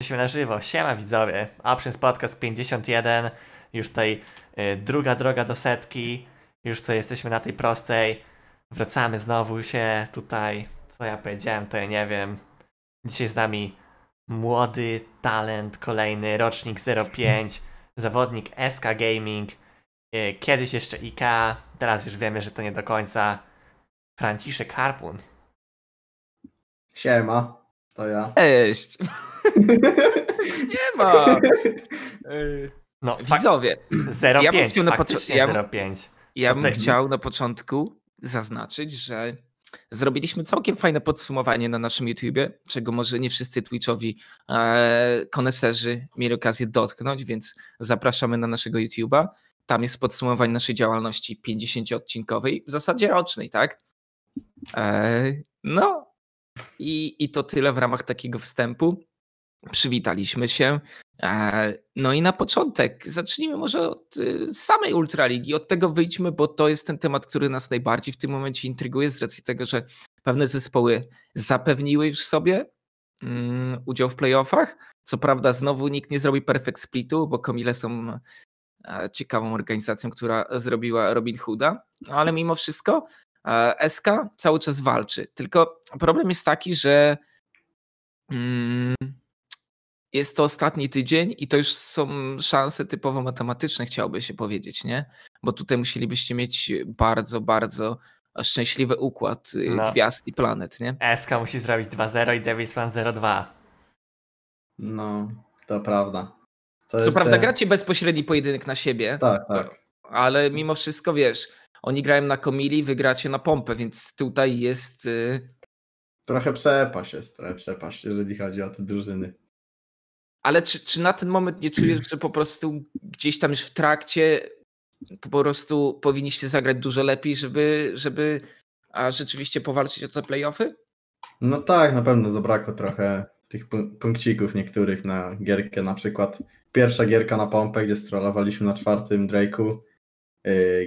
Jesteśmy na żywo. Siema widzowie. Options Podcast 51. Już tutaj y, druga droga do setki. Już tutaj jesteśmy na tej prostej. Wracamy znowu się tutaj. Co ja powiedziałem, to ja nie wiem. Dzisiaj z nami młody talent, kolejny rocznik 05, zawodnik SK Gaming. y, Kiedyś jeszcze IK, teraz już wiemy, że to nie do końca. Franciszek Harpun. Siema, to ja. Cześć! Nie ma! No, Widzowie, 05, Ja bym chciał na początku- ja bym- 05. ja bym chciał na początku zaznaczyć, że zrobiliśmy całkiem fajne podsumowanie na naszym YouTubie, czego może nie wszyscy Twitchowi e, koneserzy mieli okazję dotknąć, więc zapraszamy na naszego YouTuba. Tam jest podsumowanie naszej działalności 50-odcinkowej, w zasadzie rocznej, tak? E, no i, i to tyle w ramach takiego wstępu. Przywitaliśmy się. E, No i na początek zacznijmy może od y, samej Ultraligi. Od tego wyjdźmy, bo to jest ten temat, który nas najbardziej w tym momencie intryguje z racji tego, że pewne zespoły zapewniły już sobie mm, udział w playoffach. Co prawda znowu nikt nie zrobi perfect splitu, bo Komile są e, ciekawą organizacją, która zrobiła Robin Hooda, ale mimo wszystko SK cały czas walczy. Tylko problem jest taki, że mm, jest to ostatni tydzień i to już są szanse typowo matematyczne, chciałoby się powiedzieć, nie? Bo tutaj musielibyście mieć bardzo, bardzo szczęśliwy układ y, No. gwiazd i planet, nie? SK musi zrobić 2-0 i Devils One 0-2. No, to prawda. Co Co jeszcze- prawda gracie bezpośredni pojedynek na siebie, Tak, tak. ale mimo wszystko wiesz, oni grają na komili, wygracie na pompę, więc tutaj jest... y, Trochę przepaść jest, trochę przepaść, jeżeli chodzi o te drużyny. Ale czy, czy na ten moment nie czujesz, że po prostu gdzieś tam już w trakcie po prostu powinniście zagrać dużo lepiej, żeby, żeby a rzeczywiście powalczyć o te playoffy? No tak, na pewno zabrakło trochę tych pu- punkcików niektórych na gierkę, na przykład pierwsza gierka na pompę, gdzie strollowaliśmy na czwartym Drake'u,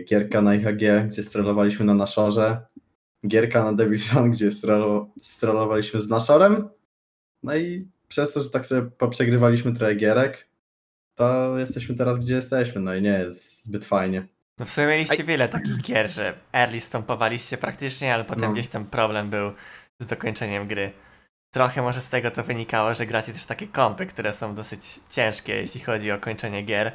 gierka na IHG, gdzie strollowaliśmy na Nashorze, gierka na Davison, gdzie strollowaliśmy z Nashorem, no i przez to, że tak sobie poprzegrywaliśmy trochę gierek, to jesteśmy teraz gdzie jesteśmy, no i nie jest zbyt fajnie. No w sumie mieliście wiele takich gier, że early stąpowaliście praktycznie, ale potem No. gdzieś tam problem był z dokończeniem gry. Trochę może z tego to wynikało, że gracie też takie kompy, które są dosyć ciężkie, jeśli chodzi o kończenie gier,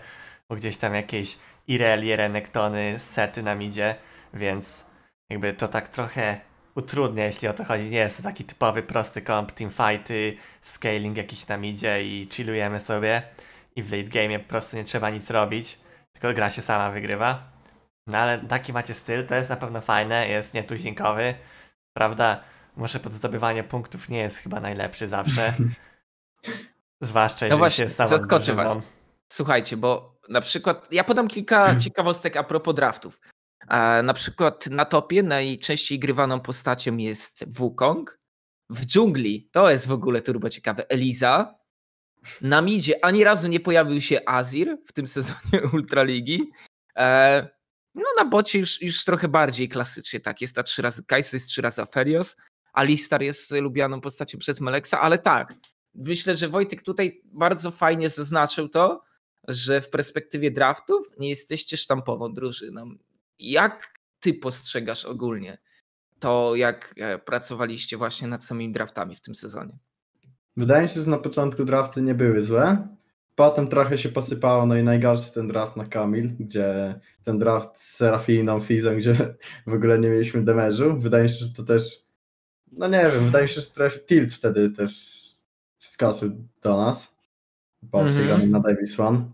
bo gdzieś tam jakieś Irelie, Renektony, sety nam idzie, więc jakby to tak trochę utrudnia, jeśli o to chodzi. Nie jest to taki typowy, prosty komp, teamfighty, scaling jakiś tam idzie i chillujemy sobie i w late game po prostu nie trzeba nic robić, tylko gra się sama wygrywa. No ale taki macie styl, to jest na pewno fajne, jest nietuzinkowy. Prawda, może pod zdobywanie punktów nie jest chyba najlepszy zawsze. Zwłaszcza jeżeli właśnie, się stało zaskoczę was. Słuchajcie, bo na przykład ja podam kilka ciekawostek a propos draftów. E, Na przykład na topie najczęściej grywaną postacią jest Wukong. W dżungli, to jest w ogóle turbo ciekawe, Eliza. Na midzie ani razu nie pojawił się Azir w tym sezonie Ultraligi. E, No na bocie już, już trochę bardziej klasycznie, tak, jest ta trzy razy Kai'Sa, jest trzy razy Aferios. Alistar jest lubianą postacią przez Meleksa, ale tak, myślę, że Wojtek tutaj bardzo fajnie zaznaczył to, że w perspektywie draftów nie jesteście sztampową drużyną. Jak ty postrzegasz ogólnie to, jak e, pracowaliście właśnie nad samymi draftami w tym sezonie? Wydaje mi się, że na początku drafty nie były złe. Potem trochę się posypało, no i najgorszy ten draft na Kamil, gdzie ten draft z Serafiną, Fizem, gdzie w ogóle nie mieliśmy damage'u. Wydaje mi się, że to też, no nie wiem, wydaje mi się, że trochę tilt wtedy też wskoczył do nas po Mhm. przegranej na Davis One.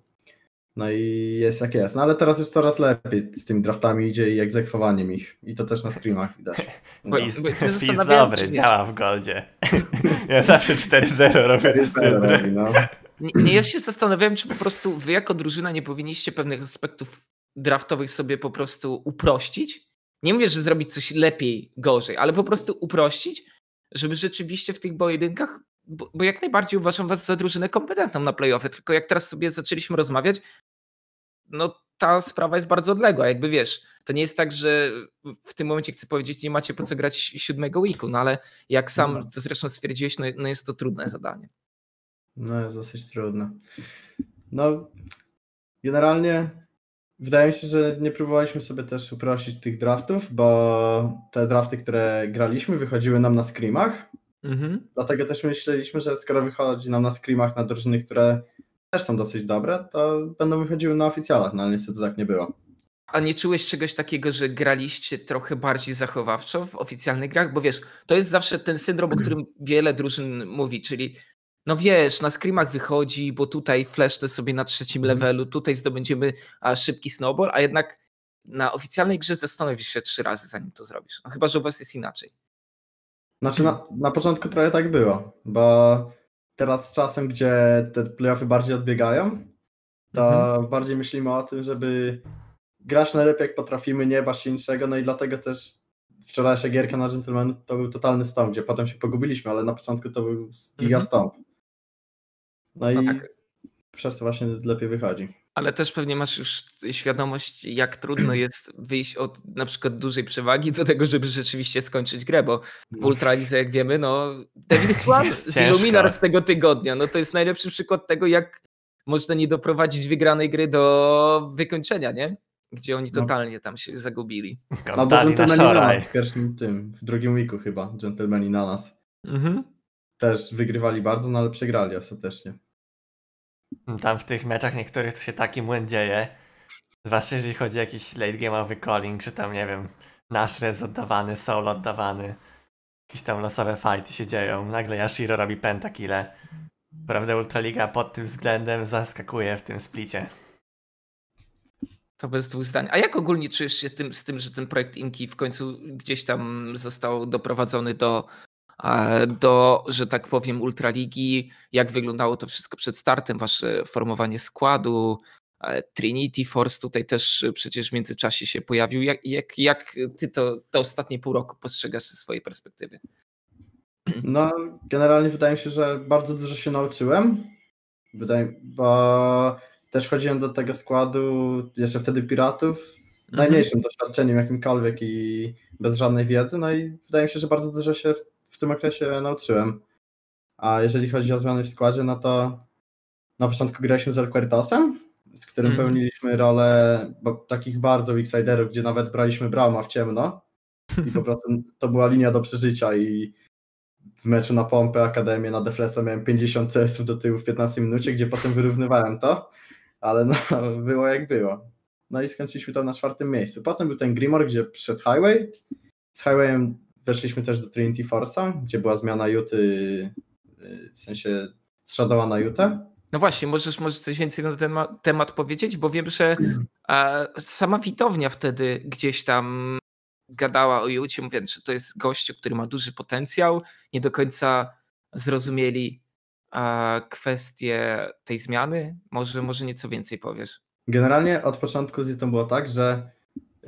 No i jest jak jest. No ale teraz już coraz lepiej z tymi draftami idzie i egzekwowaniem ich. I to też na streamach widać. Bo- Fizz, bo ja się Fizz zastanawiałem, dobry, działa w goldzie. ja zawsze 4-0 robię z Sydry. No. Nie, nie, ja się zastanawiałem, czy po prostu wy jako drużyna nie powinniście pewnych aspektów draftowych sobie po prostu uprościć. Nie mówię, że zrobić coś lepiej, gorzej, ale po prostu uprościć, żeby rzeczywiście w tych pojedynkach, bo, bo jak najbardziej uważam was za drużynę kompetentną na playoffy, tylko jak teraz sobie zaczęliśmy rozmawiać, no ta sprawa jest bardzo odległa. Jakby wiesz, to nie jest tak, że w tym momencie chcę powiedzieć, nie macie po co grać siódmego weeku, no ale jak sam No. to zresztą stwierdziłeś, no, no jest to trudne zadanie. No jest dosyć trudne. No, generalnie wydaje mi się, że nie próbowaliśmy sobie też uprościć tych draftów, bo te drafty, które graliśmy, wychodziły nam na screamach. Mhm. Dlatego też myśleliśmy, że skoro wychodzi nam na screamach na drużyny, które też są dosyć dobre, to będą wychodziły na oficjalach, no ale niestety tak nie było. A nie czułeś czegoś takiego, że graliście trochę bardziej zachowawczo w oficjalnych grach? Bo wiesz, to jest zawsze ten syndrom, o którym wiele drużyn mówi, czyli no wiesz, na screamach wychodzi, bo tutaj flashnę sobie na trzecim Mhm. levelu, tutaj zdobędziemy a, szybki snowball, a jednak na oficjalnej grze zastanowisz się trzy razy, zanim to zrobisz. No, chyba, że u was jest inaczej. Znaczy na, na początku trochę tak było, bo teraz z czasem, gdzie te playoffy bardziej odbiegają, to bardziej myślimy o tym, żeby grać najlepiej jak potrafimy, nie bać się niczego, no i dlatego też wczorajsza gierka na Gentlemanów to był totalny stąd, gdzie potem się pogubiliśmy, ale na początku to był giga Mhm. Stąd. No i No tak. przez to właśnie lepiej wychodzi. Ale też pewnie masz już świadomość, jak trudno jest wyjść od na przykład dużej przewagi do tego, żeby rzeczywiście skończyć grę, bo w Ultralidze, jak wiemy, no Devil Swan z. Illuminar z tego tygodnia, no to jest najlepszy przykład tego, jak można nie doprowadzić wygranej gry do wykończenia, nie? Gdzie oni No. totalnie tam się zagubili. No bo na Gentlemani na szoraj. nas w pierwszym tym, w drugim weeku chyba, Gentlemani na nas. Mhm. Też wygrywali bardzo, no ale przegrali ostatecznie. Tam w tych meczach niektórych to się taki młyn dzieje. Zwłaszcza jeżeli chodzi o jakiś late game'owy calling, czy tam nie wiem, nasz res oddawany, soul oddawany. Jakieś tam losowe fighty się dzieją. Nagle Yashiro robi pentakile. Prawda, Ultraliga pod tym względem zaskakuje w tym splicie. To bez dwóch zdań. A jak ogólnie czujesz się tym, z tym, że ten projekt Inki w końcu gdzieś tam został doprowadzony do, do, że tak powiem, Ultraligi? Jak wyglądało to wszystko przed startem? Wasze formowanie składu? e, Trinity Force tutaj też przecież w międzyczasie się pojawił. Jak, jak, jak ty to, to ostatnie pół roku postrzegasz ze swojej perspektywy? No, generalnie wydaje mi się, że bardzo dużo się nauczyłem. Wydaje, bo też wchodziłem do tego składu jeszcze wtedy piratów z Mhm. najmniejszym doświadczeniem jakimkolwiek i bez żadnej wiedzy. No i wydaje mi się, że bardzo dużo się w, w tym okresie nauczyłem. A jeżeli chodzi o zmiany w składzie, no to na początku graliśmy z Elquertosem, z którym Mhm. pełniliśmy rolę takich bardzo weaksiderów, gdzie nawet braliśmy Brauma w ciemno. I po prostu to była linia do przeżycia i w meczu na pompę Akademię na Deflesa miałem 50 CS-ów do tyłu w 15 minucie, gdzie potem wyrównywałem to, ale no było jak było. No i skończyliśmy to na czwartym miejscu. Potem był ten Grimor, gdzie przyszedł Highway. Z Highwayem weszliśmy też do Trinity Force'a, gdzie była zmiana Juty, y, w sensie z Shadowa na Jutę. No właśnie, możesz, możesz coś więcej na ten ma- temat powiedzieć, bo wiem, że e, sama widownia wtedy gdzieś tam gadała o Jucie, mówiąc, że to jest gościu, który ma duży potencjał. Nie do końca zrozumieli e, kwestię tej zmiany. Może, może nieco więcej powiesz. Generalnie od początku z Jutą było tak, że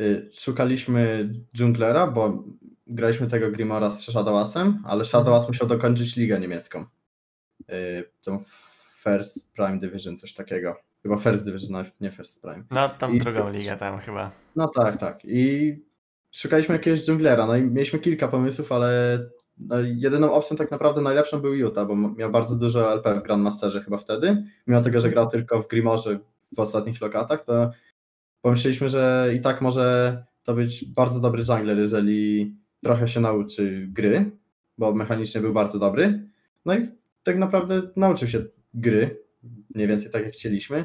y, szukaliśmy dżunglera, bo graliśmy tego Grimora z Shadowasem, ale Shadowas musiał dokończyć ligę niemiecką. Y, tą First Prime Division, coś takiego. Chyba First Division, a nie First Prime. No, tą I- drugą ligę tam chyba. No tak, tak. I szukaliśmy jakiegoś dżunglera, no i mieliśmy kilka pomysłów, ale no, jedyną opcją tak naprawdę najlepszą był Utah, bo miał bardzo dużo LP w Grandmasterze chyba wtedy. Mimo tego, że grał tylko w Grimorze w ostatnich lokatach, to pomyśleliśmy, że i tak może to być bardzo dobry jungler, jeżeli trochę się nauczy gry, bo mechanicznie był bardzo dobry. No i tak naprawdę nauczył się gry, mniej więcej tak jak chcieliśmy,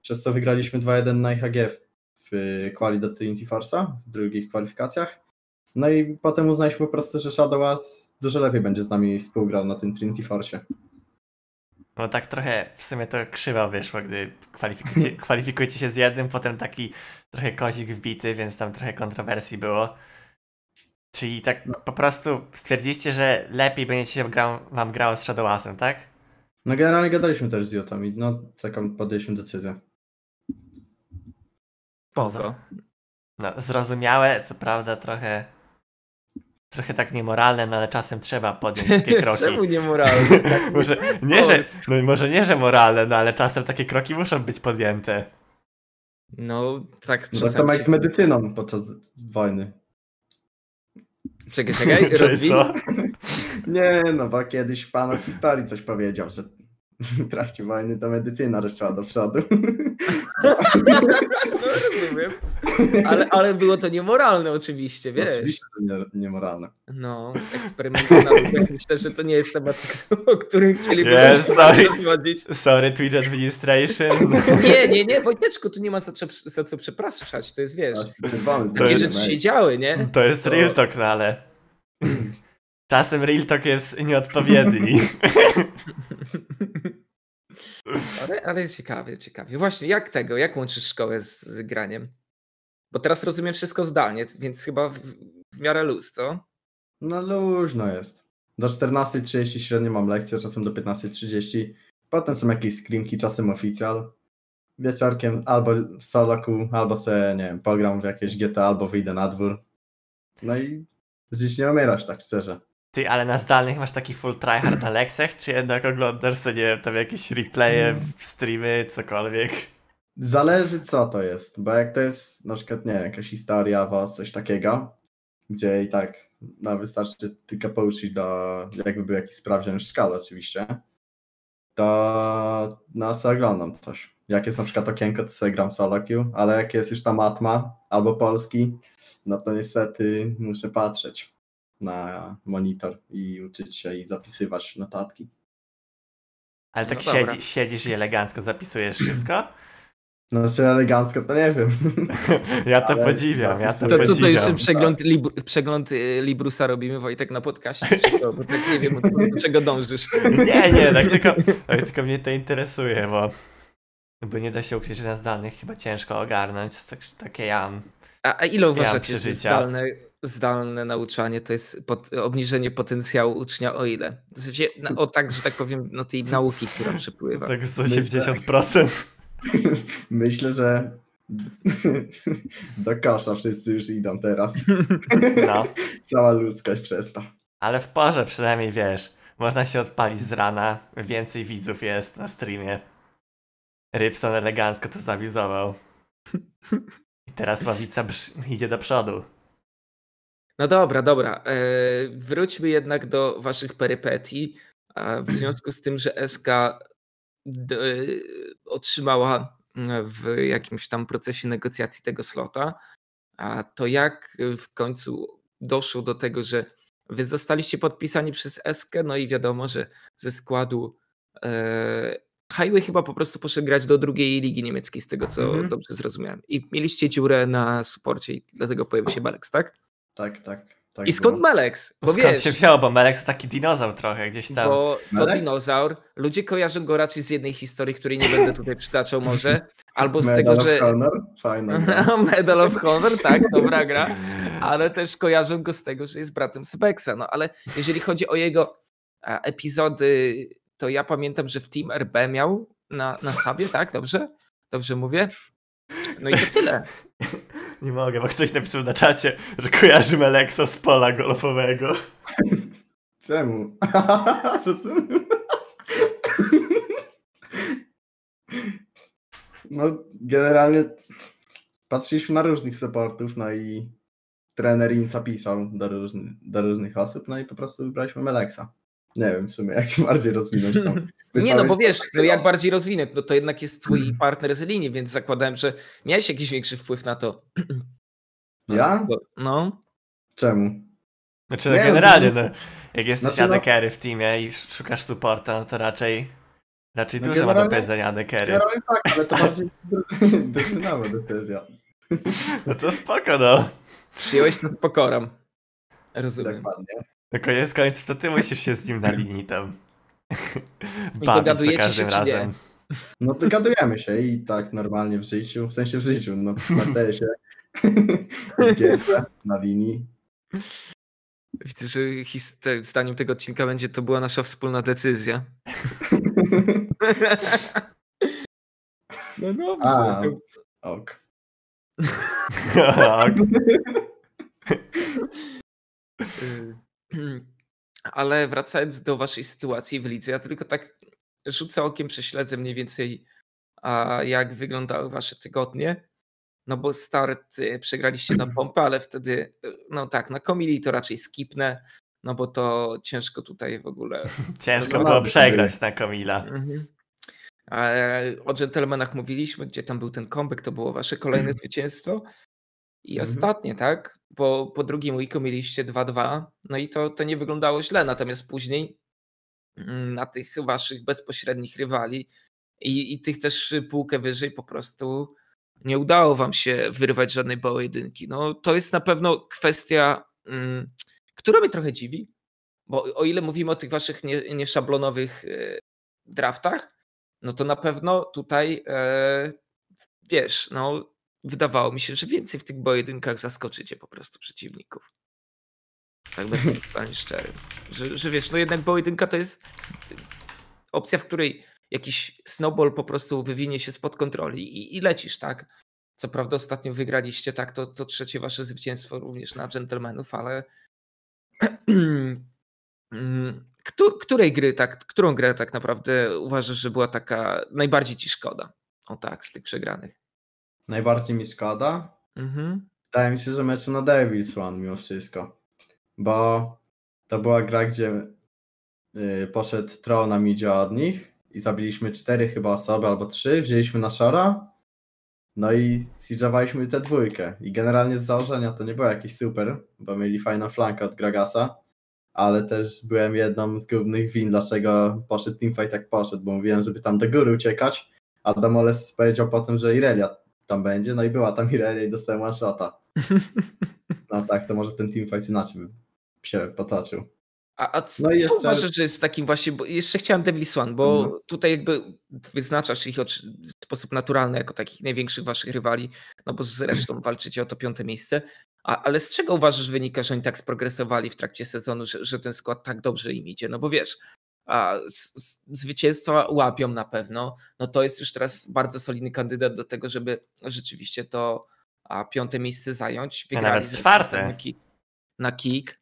przez co wygraliśmy 2-1 na IHG w, quali do Trinity Force'a, w drugich kwalifikacjach. No i potem uznaliśmy po prostu, że Shadowas dużo lepiej będzie z nami współgrał na tym Trinity Force'ie. No tak trochę w sumie to krzywo wyszło, gdy kwalifikujecie, kwalifikujecie się z jednym, potem taki trochę kozik wbity, więc tam trochę kontrowersji było. Czyli tak po prostu stwierdziliście, że lepiej będzie się grał, wam grało z Shadowasem, tak? No generalnie gadaliśmy też z Jutą i no taką podjęliśmy decyzję. Spoko. No, zrozumiałe, co prawda trochę trochę tak niemoralne, no ale czasem trzeba podjąć takie kroki. Czemu niemoralne? Tak może, nie, że, no, może nie, że moralne, no ale czasem takie kroki muszą być podjęte. No tak No tak czasami samo jak się- z medycyną podczas wojny. Czekaj, czekaj. Co? Nie, no bo kiedyś pan od historii coś powiedział, że w trakcie wojny to medycyna ruszyła do przodu. No rozumiem. Ale, ale było to niemoralne oczywiście, wiesz. Oczywiście, że nie, niemoralne. No, eksperymenty na. Myślę, że to nie jest temat, o którym chcielibyśmy Yes, sorry. rozmawiać. Sorry, Twitch Administration. Nie, nie, nie, Wojteczku, tu nie ma za, co- za co przepraszać, to jest, wiesz, takie rzeczy się działy, nie? To jest To- real talk, no ale... Czasem real talk jest nieodpowiedni. Ale, ale ciekawie, ciekawie. Właśnie, jak tego, jak łączysz szkołę z, z graniem? Bo teraz rozumiem wszystko zdalnie, więc chyba w, w miarę luz, co? No luźno jest. Do 14.30 średnio mam lekcję, czasem do 15.30. Potem są jakieś screenki, czasem oficjal. Wieczorkiem albo w soloku, albo se, nie wiem, pogram w jakieś GTA, albo wyjdę na dwór. No i dziś nie umierasz, tak szczerze. Ty, ale na zdalnych masz taki full tryhard na lekcjach, czy jednak oglądasz sobie, nie wiem, tam jakieś replaye, streamy, cokolwiek? Zależy co to jest, bo jak to jest na przykład, nie jakaś historia, was, coś takiego, gdzie i tak no, wystarczy tylko pouczyć do, jakby był jakiś sprawdzian w szkole oczywiście, to no sobie oglądam coś. Jak jest na przykład okienko, to sobie gram solo queue, ale jak jest już ta matma albo polski, no to niestety muszę patrzeć na monitor i uczyć się i zapisywać notatki. Ale tak No siedzi, siedzisz i elegancko zapisujesz wszystko? Znaczy elegancko to nie wiem. Ja to Ale podziwiam, ja to To To co, podziwiam. to jeszcze przegląd, lib, przegląd y, Librusa robimy, Wojtek, na podcaście, czy co? Bo tak nie wiem, do czego dążysz. Nie, nie, tak tylko, tak tylko mnie to interesuje, bo, bo nie da się ukryć, że na zdalnych chyba ciężko ogarnąć. Tak, takie ja mam. A, a ile uważacie, że zdalne, zdalne nauczanie to jest pot, obniżenie potencjału ucznia o ile? W sensie, na- O tak, że tak powiem, no tej nauki, która przepływa. Tak z Myślę- 80%. Myślę, że do kosza wszyscy już idą teraz. No. Cała ludzkość przez to. Ale w porze przynajmniej wiesz. Można się odpalić z rana. Więcej widzów jest na streamie. Rybson elegancko to zawizował. Teraz ławica idzie do przodu. No dobra, dobra. E, wróćmy jednak do waszych perypetii. W związku z tym, że SK d, otrzymała e, w jakimś tam procesie negocjacji tego slota, a to jak w końcu doszło do tego, że wy zostaliście podpisani przez SK, no i wiadomo, że ze składu e, Highway chyba po prostu poszedł grać do drugiej ligi niemieckiej, z tego co Mhm. dobrze zrozumiałem. I mieliście dziurę na suporcie i dlatego pojawił się Balex, tak? Tak, tak. tak I skąd było. Melex? Bo Skąd wiesz, się wziął, bo Melek to taki dinozaur trochę gdzieś tam. bo to Melex? dinozaur, ludzie kojarzą go raczej z jednej historii, której nie będę tutaj przytaczał może, albo z Medal tego, of że... Honor? Fajna gra. Medal of Honor, tak, dobra gra, ale też kojarzą go z tego, że jest bratem Spexa. No ale jeżeli chodzi o jego e, epizody, to ja pamiętam, że w Team RB miał na, na sobie, tak? Dobrze? Dobrze mówię? No i to tyle. Nie mogę, bo ktoś napisał na czacie, że kojarzy Meleksa z pola golfowego. Czemu? Rozumiem. No, generalnie patrzyliśmy na różnych supportów, no i trener Inca pisał do, różny, do różnych osób, no i po prostu wybraliśmy Meleksa. Nie wiem w sumie, jak bardziej rozwinąć tam. Nie, no bo wiesz, no jak bardziej rozwinąć, no to jednak jest twój partner z linii, więc zakładałem, że miałeś jakiś większy wpływ na to. Ja? No. Czemu? Znaczy, no Nie, generalnie, no, jak jesteś Znaczy, no- adekery w teamie i sz- szukasz supporta, no to raczej raczej No dużo ma do powiedzenia adekery. Generalnie tak, ale to bardziej drużynowa decyzja. No to spoko, no. Przyjąłeś to z pokorą. Rozumiem. Dokładnie. Na koniec końców to ty musisz się z nim na linii tam bawić za każdym się, czy nie? razem. No dogadujemy się i tak normalnie w życiu, w sensie w życiu, no na gierce, na linii. Widzę, że zdaniem tego odcinka będzie to była nasza wspólna decyzja. No dobrze. A, ok. Tak. Ale wracając do waszej sytuacji w lidze, ja tylko tak rzucę okiem, prześledzę mniej więcej, jak wyglądały wasze tygodnie. No bo start y, przegraliście na pompę, ale wtedy, y, no tak, na komili to raczej skipnę. no bo to ciężko tutaj w ogóle. Ciężko było przegrać na Kamila. Mhm. E, O dżentelmenach mówiliśmy, gdzie tam był ten comeback, to było wasze kolejne zwycięstwo. I Mhm. ostatnie, tak? Po, po drugim weeku mieliście 2-2, no i to, to nie wyglądało źle, natomiast później mm, na tych waszych bezpośrednich rywali i, i tych też półkę wyżej po prostu nie udało wam się wyrwać żadnej pojedynki. No to jest na pewno kwestia, mm, która mnie trochę dziwi, bo o ile mówimy o tych waszych nie- nieszablonowych e, draftach, no to na pewno tutaj e, wiesz, no wydawało mi się, że więcej w tych pojedynkach zaskoczycie po prostu przeciwników. Tak będę totalnie szczery. Że, że wiesz, no jednak pojedynka to jest opcja, w której jakiś snowball po prostu wywinie się spod kontroli i, i lecisz, tak? Co prawda ostatnio wygraliście, tak, to, to trzecie wasze zwycięstwo również na gentlemanów, ale Mm, któ- której gry tak, którą grę tak naprawdę uważasz, że była taka najbardziej ci szkoda? O tak, z tych przegranych. Najbardziej mi szkoda. Mhm. Wydaje mi się, że meczu na Devils One mimo wszystko. Bo to była gra, gdzie y, poszedł troll na midzie od nich i zabiliśmy cztery chyba osoby albo trzy, wzięliśmy na Shora. No i siege'owaliśmy tę dwójkę. I generalnie z założenia to nie było jakieś super, bo mieli fajną flankę od Gragasa, ale też byłem jedną z głównych win, dlaczego poszedł teamfight jak poszedł, bo mówiłem, żeby tam do góry uciekać, a Damoles powiedział potem, że Irelia tam będzie, no i była tam Irelia i dostałem one shota. No tak, to może ten teamfight inaczej by się potoczył. A, a c- No i co jeszcze- uważasz, że jest takim właśnie, bo jeszcze chciałem Devils One, bo Mhm. tutaj jakby wyznaczasz ich w sposób naturalny jako takich największych waszych rywali, no bo zresztą walczycie o to piąte miejsce. A, ale z czego uważasz wynika, że oni tak sprogresowali w trakcie sezonu, że, że ten skład tak dobrze im idzie? No bo wiesz, a z, zwycięstwa łapią na pewno, no to jest już teraz bardzo solidny kandydat do tego, żeby rzeczywiście to a, piąte miejsce zająć. Wygrali nawet czwarte. Na kick. Na kick.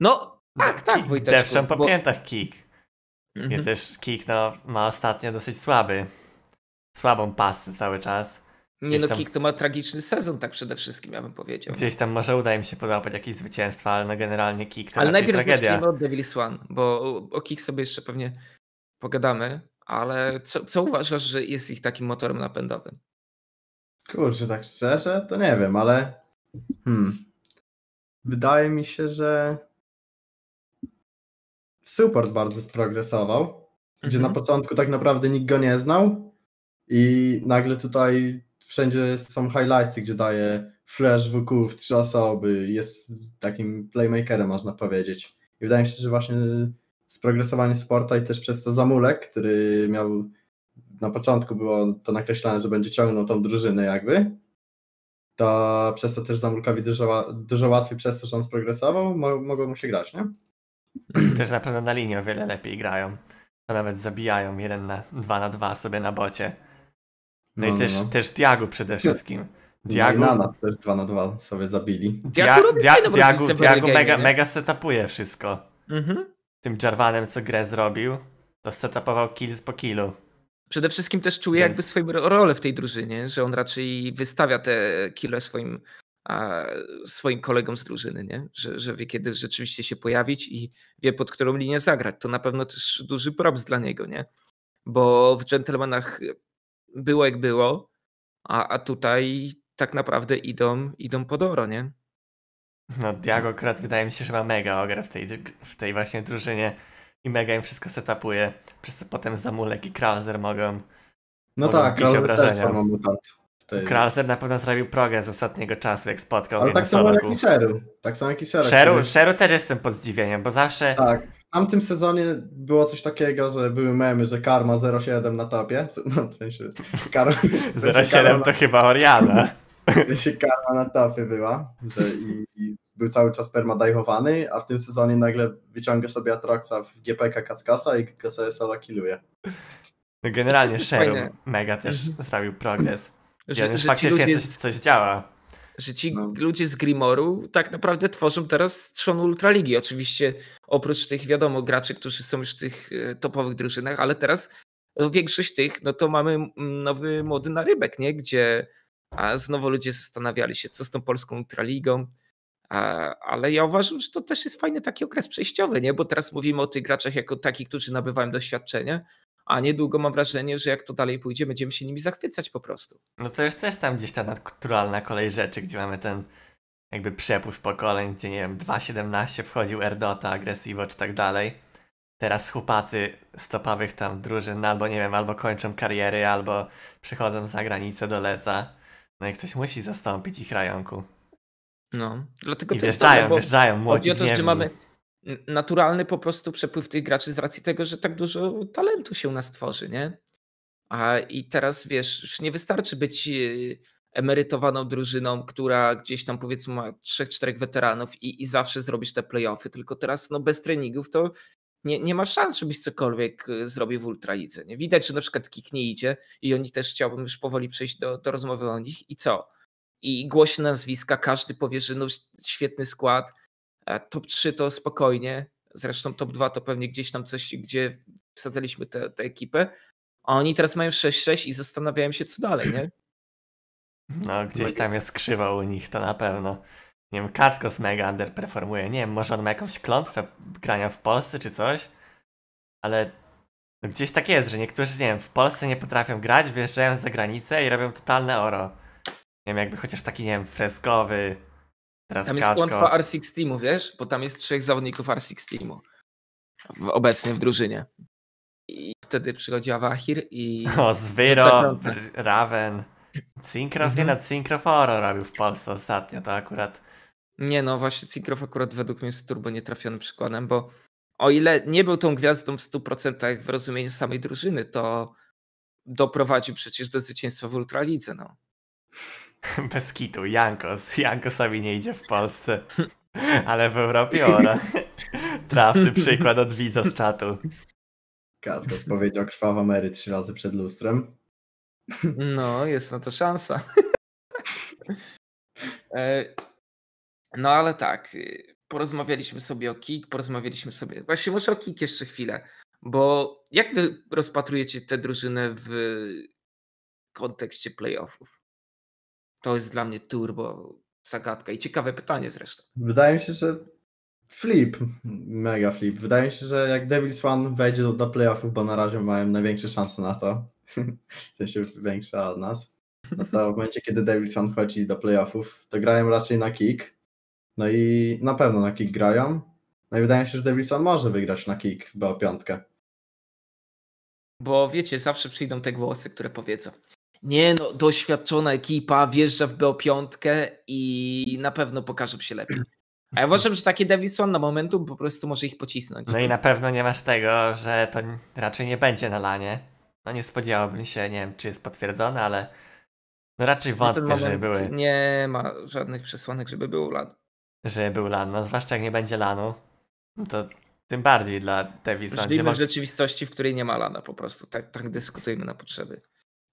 No tak, tak, Kick Wojteczku. Depczą po bo- piętach kick. Mhm. też kick no, ma ostatnio dosyć słaby. Słabą pasę cały czas. Nie gdzieś no, tam- Kik to ma tragiczny sezon, tak przede wszystkim, ja bym powiedział. Gdzieś tam może uda im się połapać jakieś zwycięstwa, ale no generalnie kick to Ale najpierw tragedia. zacznijmy od Devil's One, bo o- Kik sobie jeszcze pewnie pogadamy, ale co, co uważasz, że jest ich takim motorem napędowym? Kurczę, tak szczerze, to nie wiem, ale hmm. wydaje mi się, że support bardzo sprogresował, gdzie Mhm. na początku tak naprawdę nikt go nie znał i nagle tutaj wszędzie są highlights, gdzie daje flash WQ w trzy osoby, jest takim playmakerem można powiedzieć. I wydaje mi się, że właśnie sprogresowanie sporta i też przez to Zamulek, który miał na początku było to nakreślane, że będzie ciągnął tą drużynę jakby, to przez to też Zamulkowi dużo, dużo łatwiej przez to, że on sprogresował, mo- mogło mu się grać, nie? Też na pewno na linii o wiele lepiej grają. To nawet zabijają jeden na dwa na dwa sobie na bocie. No, i też, też Diagu przede wszystkim. No i Diagu, na nas też 2 na 2 sobie zabili. Dia, Diagu dia, fajną Diagu, Diagu mega, nie? mega setupuje wszystko. Mhm. Tym Jarvanem, co grę zrobił, to setupował kills po killu. Przede wszystkim też czuje Więc- jakby swoją ro- rolę w tej drużynie, że on raczej wystawia te kile swoim, a, swoim kolegom z drużyny, nie? Że, że wie kiedy rzeczywiście się pojawić i wie pod którą linię zagrać. To na pewno też duży props dla niego, nie? Bo w Gentlemanach było jak było, a, a tutaj tak naprawdę idą, idą pod oro, nie? No Diago akurat wydaje mi się, że ma mega ogrę w tej, w tej właśnie drużynie i mega im wszystko setupuje. Przez co potem Zamulek i Kralzer mogą. No Mogą tak, bić ale też obrażenia. forma mutant. Tej- Kralzer na pewno zrobił progres z ostatniego czasu, jak spotkał Ale mnie tak na samo jak i Sheru. Tak samo jak i Sheru. Sheru, który- Sheru też jestem pod zdziwieniem, bo zawsze Tak, w tamtym sezonie było coś takiego, że były memy, że Karma 07 na topie. No w sensie Karma, w sensie 07 to chyba Oriana. W sensie karma na topie była że i, i był cały czas permadajwowany, a w tym sezonie nagle wyciąga sobie Atroxa w GPK Kaskasa i solo killuje. No generalnie Sheru fajne. mega też Mhm. zrobił progres. Że, już że ci, faktycznie ludzie, coś, coś działa. że ci No. ludzie z Grimoru tak naprawdę tworzą teraz trzon Ultraligi. Oczywiście oprócz tych, wiadomo, graczy, którzy są już w tych e, topowych drużynach, ale teraz no, większość tych, no to mamy mm, nowy młody narybek, nie? Gdzie a znowu ludzie zastanawiali się, co z tą polską Ultraligą. Ale ja uważam, że to też jest fajny taki okres przejściowy, nie? Bo teraz mówimy o tych graczach jako takich, którzy nabywają doświadczenie, a niedługo mam wrażenie, że jak to dalej pójdzie, będziemy się nimi zachwycać po prostu. No to jest też tam gdzieś ta naturalna kolej rzeczy, gdzie mamy ten jakby przepływ pokoleń, gdzie nie wiem, 2.17 wchodził Erdota, Agresivo czy tak dalej. Teraz chłopacy stopowych tam drużyn no albo nie wiem, albo kończą kariery, albo przychodzą za granicę do Leca. No i ktoś musi zastąpić ich rajonku. No, dlatego I to wjeżdżają, jest dobre, bo wjeżdżają młodzi chodzi o to, że mamy naturalny po prostu przepływ tych graczy z racji tego, że tak dużo talentu się u nas tworzy, nie? A i teraz wiesz, już nie wystarczy być e, emerytowaną drużyną, która gdzieś tam powiedzmy ma trzech, czterech weteranów i, i zawsze zrobisz te playoffy, tylko teraz no bez treningów to nie, nie ma szans, żebyś cokolwiek e, zrobił w Ultralidze. Nie? Widać, że na przykład Kik nie idzie i oni też chciałbym już powoli przejść do, do rozmowy o nich i co? I głośne nazwiska, każdy powie, że no świetny skład, Top 3 to spokojnie, zresztą top 2 to pewnie gdzieś tam coś, gdzie wsadzaliśmy tę te, ekipę, a oni teraz mają 6-6 i zastanawiają się co dalej, nie? No, gdzieś tam jest krzywa u nich, to na pewno. Nie wiem, Kaskos mega underperformuje. Nie wiem, może on ma jakąś klątwę grania w Polsce czy coś, ale no gdzieś tak jest, że niektórzy, nie wiem, w Polsce nie potrafią grać, wyjeżdżają za granicę i robią totalne oro. Nie wiem, jakby chociaż taki, nie wiem, freskowy, teraz Tam jest klątwa R6 Teamu, wiesz? Bo tam jest trzech zawodników R6 Teamu w, obecnie w drużynie. I wtedy przychodzi Awahir i... O, Zwyro. Raven, Syncrof, nie no, Syncrof oro robił w Polsce ostatnio, to akurat Nie no, właśnie Cinkrof akurat według mnie jest turbo nietrafionym przykładem, bo o ile nie był tą gwiazdą w 100% w rozumieniu samej drużyny, to doprowadził przecież do zwycięstwa w Ultralidze, no. Bez kitu, Jankos. Jankosowi nie idzie w Polsce, ale w Europie ora. Trafny przykład od widza z czatu. Kackas powiedział krwawa Mary trzy razy przed lustrem. No, jest na to szansa. E, No ale tak, y, porozmawialiśmy sobie o Kik, porozmawialiśmy sobie. Właśnie może o Kik jeszcze chwilę, bo jak wy rozpatrujecie tę drużynę w kontekście playoffów? To jest dla mnie turbo zagadka i ciekawe pytanie zresztą. Wydaje mi się, że flip, mega flip. Wydaje mi się, że jak Devils One wejdzie do, do playoffów, bo na razie mają największe szanse na to, w sensie większa od nas, no to w momencie, kiedy Devils One wchodzi do playoffów, to grają raczej na kick. No i na pewno na kick grają. No i wydaje mi się, że Devils One może wygrać na kick w BO5. Bo wiecie, zawsze przyjdą te głosy, które powiedzą. Nie no, doświadczona ekipa wjeżdża w BO5 i na pewno pokaże się lepiej. A ja uważam, że takie Devils One na momentum po prostu może ich pocisnąć. No i na pewno nie masz tego, że to raczej nie będzie na lanie. No nie spodziewałbym się, nie wiem czy jest potwierdzone, ale no raczej wątpię, że moment były, Nie ma żadnych przesłanek, żeby był LAN. że był lan. No zwłaszcza jak nie będzie lanu, no to tym bardziej dla Davis One, gdzie, Żyjmy w rzeczywistości, w której nie ma LANa po prostu. Tak, tak dyskutujemy na potrzeby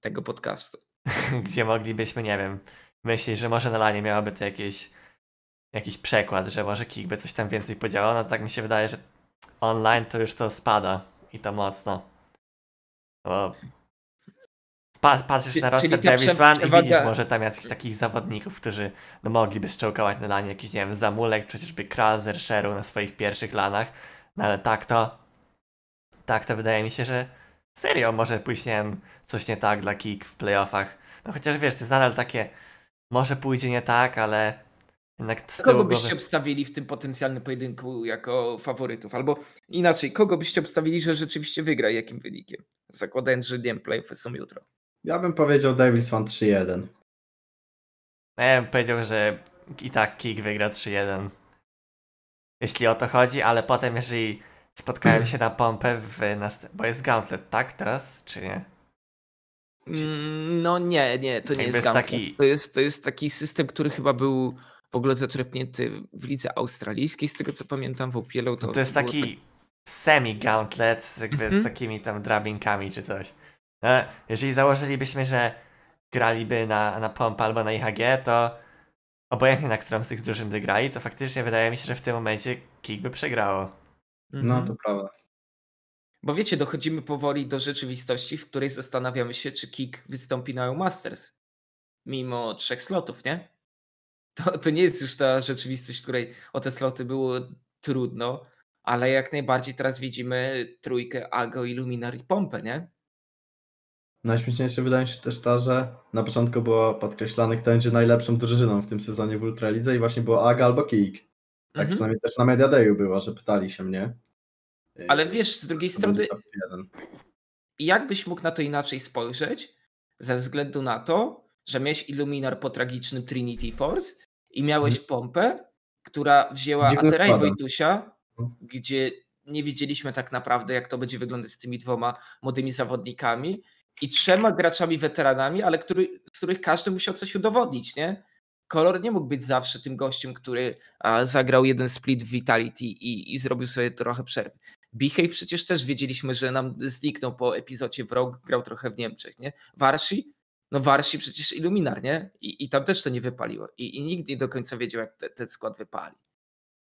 tego podcastu. gdzie moglibyśmy, nie wiem, myśleć, że może na lanie miałoby to jakieś, jakiś przekład, że może Kik by coś tam więcej podziałał, no to tak mi się wydaje, że online to już to spada i to mocno. Bo pa, patrzysz na roster Davis One i widzisz może tam jakichś takich zawodników, którzy no, mogliby szczołkować na lanie, jakiś, nie wiem, Zamulek, przecieżby Kraser, Sheru na swoich pierwszych lanach, no ale tak to, tak to wydaje mi się, że serio może pójść, nie wiem, coś nie tak dla Kik w playoffach. No chociaż wiesz, to jest nadal takie, może pójdzie nie tak, ale jednak z tyłu Kogo byście głowy... obstawili w tym potencjalnym pojedynku jako faworytów? Albo inaczej, kogo byście obstawili, że rzeczywiście wygra i jakim wynikiem? Zakładając, że nie wiem, playoffy są jutro. Ja bym powiedział Devils One 3-1. No ja bym powiedział, że i tak Kik wygra 3-1. Jeśli o to chodzi, ale potem jeżeli spotkają się na pompę w nast- bo jest gauntlet, tak? Teraz, czy nie? Mm, No nie, nie, to nie jest Gauntlet. taki- To, jest, to jest taki system, który chyba był w ogóle zaczerpnięty w lidze australijskiej, z tego co pamiętam, w OPL. To, No to jest taki semi-gauntlet, jakby Mhm. z takimi tam drabinkami czy coś. No, jeżeli założylibyśmy, że graliby na, na pompę albo na IHG, to obojętnie na którą z tych drużyn by grali, to faktycznie wydaje mi się, że w tym momencie Kik by przegrało. No Mhm. to prawda. Bo wiecie, dochodzimy powoli do rzeczywistości, w której zastanawiamy się, czy Kik wystąpi na EU Masters. Mimo trzech slotów, nie? to, to nie jest już ta rzeczywistość, w której o te sloty było trudno, ale jak najbardziej teraz widzimy trójkę Ago, Illuminar i Pompę, nie? Najśmieszniejsze wydaje mi się też to, że na początku było podkreślane, kto będzie najlepszą drużyną w tym sezonie w Ultralidze i właśnie było Aga albo Kik. Tak Mhm. przynajmniej też na Media Dayu było, że pytali się mnie. Ale wiesz, z drugiej strony, będzie top jeden. jak byś mógł na to inaczej spojrzeć, ze względu na to, że miałeś Illuminar po tragicznym Trinity Force i miałeś Pompę, która wzięła Dziwnym Atera i. Wojtusia, Mhm. gdzie nie wiedzieliśmy tak naprawdę, jak to będzie wyglądać z tymi dwoma młodymi zawodnikami i trzema graczami weteranami, ale który, z których każdy musiał coś udowodnić, nie? Kolor nie mógł być zawsze tym gościem, który zagrał jeden split w Vitality i, i zrobił sobie trochę przerwy. Behave przecież też wiedzieliśmy, że nam zniknął po epizodzie w Rogue, grał trochę w Niemczech, nie? Warsi? No Warsi przecież Illuminar, nie? I, i tam też to nie wypaliło. I, I nikt nie do końca wiedział, jak te, ten skład wypali.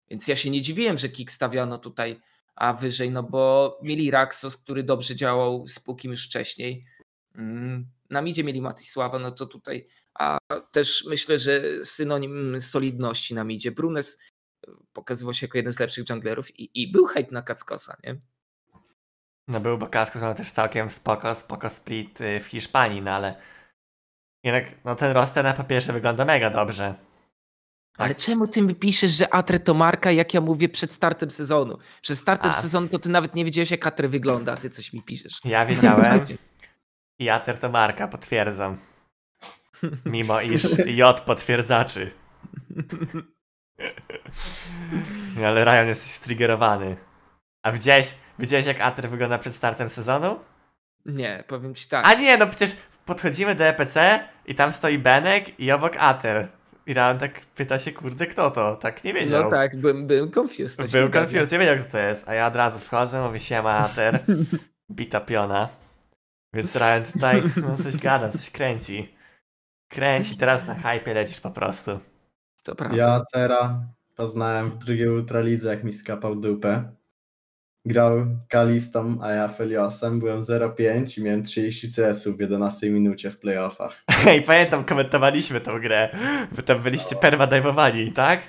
Więc ja się nie dziwiłem, że Kik stawiano tutaj a wyżej, no bo mieli Raxos, który dobrze działał z Pukim już wcześniej. Mm, Na midzie mieli Matisława, no to tutaj a też myślę, że synonim solidności na midzie. Brunes pokazywał się jako jeden z lepszych junglerów i, i był hype na Kackosa, nie? No był Bokasko, miał też całkiem spoko, spoko split y, w Hiszpanii, no ale jednak no ten roster na papierze wygląda mega dobrze. Ale czemu ty mi piszesz, że Atre to marka, jak ja mówię przed startem sezonu? Przed startem A. sezonu to ty nawet nie wiedziałeś, jak Atre wygląda, a ty coś mi piszesz. Ja wiedziałem i Ater to marka, potwierdzam. Mimo iż J potwierdzaczy. Ale Ryan jesteś striggerowany. A widziałeś, widziałeś jak Ater wygląda przed startem sezonu? Nie, powiem ci tak. A nie, no przecież podchodzimy do EPC i tam stoi Benek i obok Ater. I Ryan tak pyta się, kurde, kto to? Tak nie wiedział. No tak, byłem, byłem confused. to Był confused, nie wiedział kto to jest, a ja od razu wchodzę, mówię siema Ater, bita piona. Więc Ryan tutaj no, coś gada, coś kręci. Kręci, teraz na hypie lecisz po prostu. To prawda. Ja teraz poznałem w drugiej Ultralidze, jak mi skapał dupę. Grał Kalistą, a ja Feliosem. Byłem 0,5 i miałem 30 CS-ów w 11 minucie w playoffach. I pamiętam, komentowaliśmy tą grę. Wy tam byliście perwadajwowani, tak?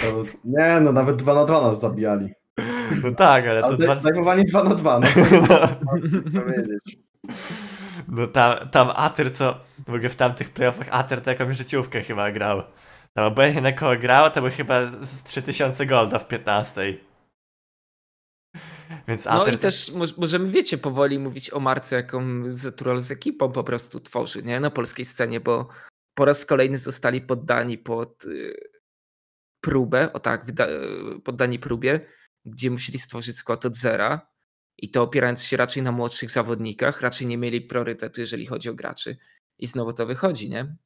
To, nie, no nawet 2 na 2 nas zabijali. No tak, ale to Ale dwa... zajmowani 2 na 2, no No, to powiedzieć. No tam, tam Ater, co w ogóle w tamtych playoffach Ater to jakąś życiówkę chyba grał. Tam obojętnie na kogo grał, to był chyba z 3000 golda w 15. Więc No Ater i też moż- możemy, wiecie, powoli mówić o marce, jaką Zetural z ekipą po prostu tworzy, nie? Na polskiej scenie, bo po raz kolejny zostali poddani pod y, próbę, o tak, poddani próbie, gdzie musieli stworzyć skład od zera i to opierając się raczej na młodszych zawodnikach, raczej nie mieli priorytetu, jeżeli chodzi o graczy. I znowu to wychodzi, nie?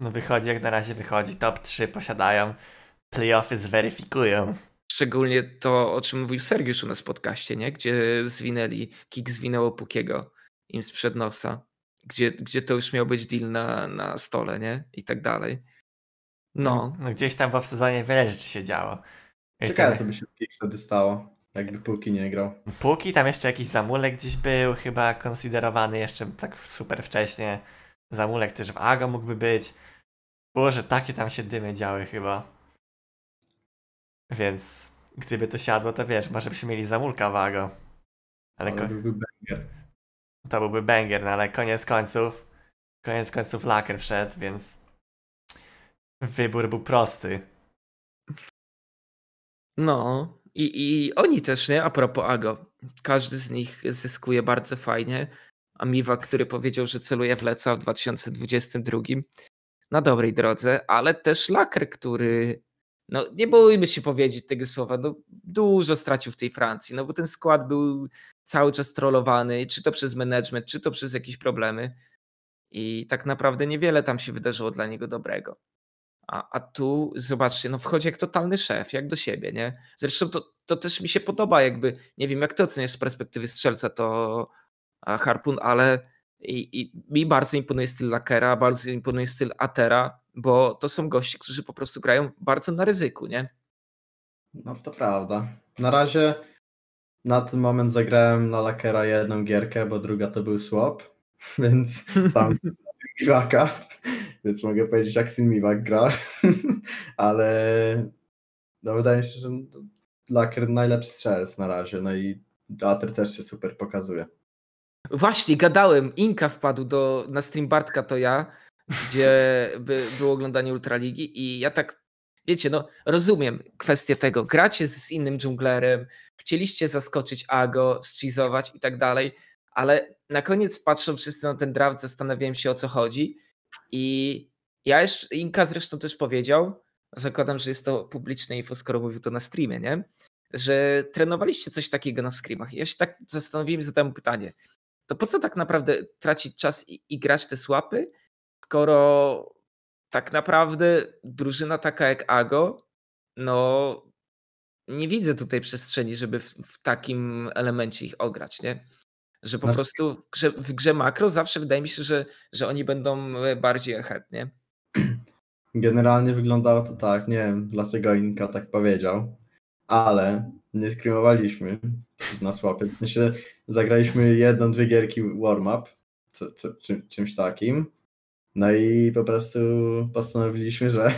No wychodzi jak na razie wychodzi. Top 3 posiadają. Playoffy zweryfikują. Szczególnie to, o czym mówił Sergiusz u nas w podcaście, nie? gdzie zwinęli, Kik zwinęło Pukiego im sprzed nosa, gdzie, gdzie to już miał być deal na, na stole, nie? I tak dalej. No, no gdzieś tam w sezonie wiele rzeczy się działo. Ciekawe, co by się wtedy stało, jakby Puki nie grał. Póki tam jeszcze jakiś zamulek gdzieś był, chyba konsiderowany jeszcze tak super wcześnie. Zamulek też w Ago mógłby być. Boże, takie tam się dymy działy chyba. Więc gdyby to siadło, to wiesz, może byśmy mieli zamulka w Ago. Ale ko- Ale byłby banger. to byłby banger, no ale koniec końców, koniec końców laker wszedł, więc wybór był prosty. no. I, I oni też, nie? A propos Ago. Każdy z nich zyskuje bardzo fajnie. A Miwa, który powiedział, że celuje w Leca w 2022 na dobrej drodze, ale też Laker, który no nie bójmy się powiedzieć tego słowa, no dużo stracił w tej Francji, no bo ten skład był cały czas trollowany, czy to przez management, czy to przez jakieś problemy i tak naprawdę niewiele tam się wydarzyło dla niego dobrego. A, a tu zobaczcie, no wchodzi jak totalny szef, jak do siebie, nie? Zresztą to, to też mi się podoba, jakby, nie wiem jak ty oceniasz z perspektywy strzelca to Harpun, ale i, i mi bardzo imponuje styl Lakera, bardzo imponuje styl Atera, bo to są gości, którzy po prostu grają bardzo na ryzyku, nie? No to prawda. Na razie na ten moment zagrałem na Lakera jedną gierkę, bo druga to był swap, więc tam graka, więc mogę powiedzieć jak Sin Miwak gra, ale no wydaje mi się, że Laker najlepszy strzelec na razie, no i Teatr też się super pokazuje. Właśnie, gadałem, Inka wpadł do, na stream Bartka to ja, gdzie by, było oglądanie Ultraligi i ja tak, wiecie, no rozumiem kwestię tego, gracie z innym dżunglerem, chcieliście zaskoczyć Ago, schizować i tak dalej, ale na koniec patrzą wszyscy na ten draft, zastanawiałem się o co chodzi i ja już, Inka zresztą też powiedział, zakładam, że jest to publiczne info, skoro mówił to na streamie, nie? Że trenowaliście coś takiego na scrimach. Ja się tak zastanowiłem i zadałem pytanie, to po co tak naprawdę tracić czas i, i grać te słapy, skoro tak naprawdę drużyna taka jak Ago, no nie widzę tutaj przestrzeni, żeby w, w takim elemencie ich ograć, nie? Że po znaczy... prostu w grze, w grze, makro zawsze wydaje mi się, że, że oni będą e, bardziej ahead, nie? Generalnie wyglądało to tak, nie wiem dlaczego Inka tak powiedział, ale nie skrymowaliśmy na słapie. Myślę, zagraliśmy jedną, dwie gierki warm-up, czym, czymś takim. No i po prostu postanowiliśmy, że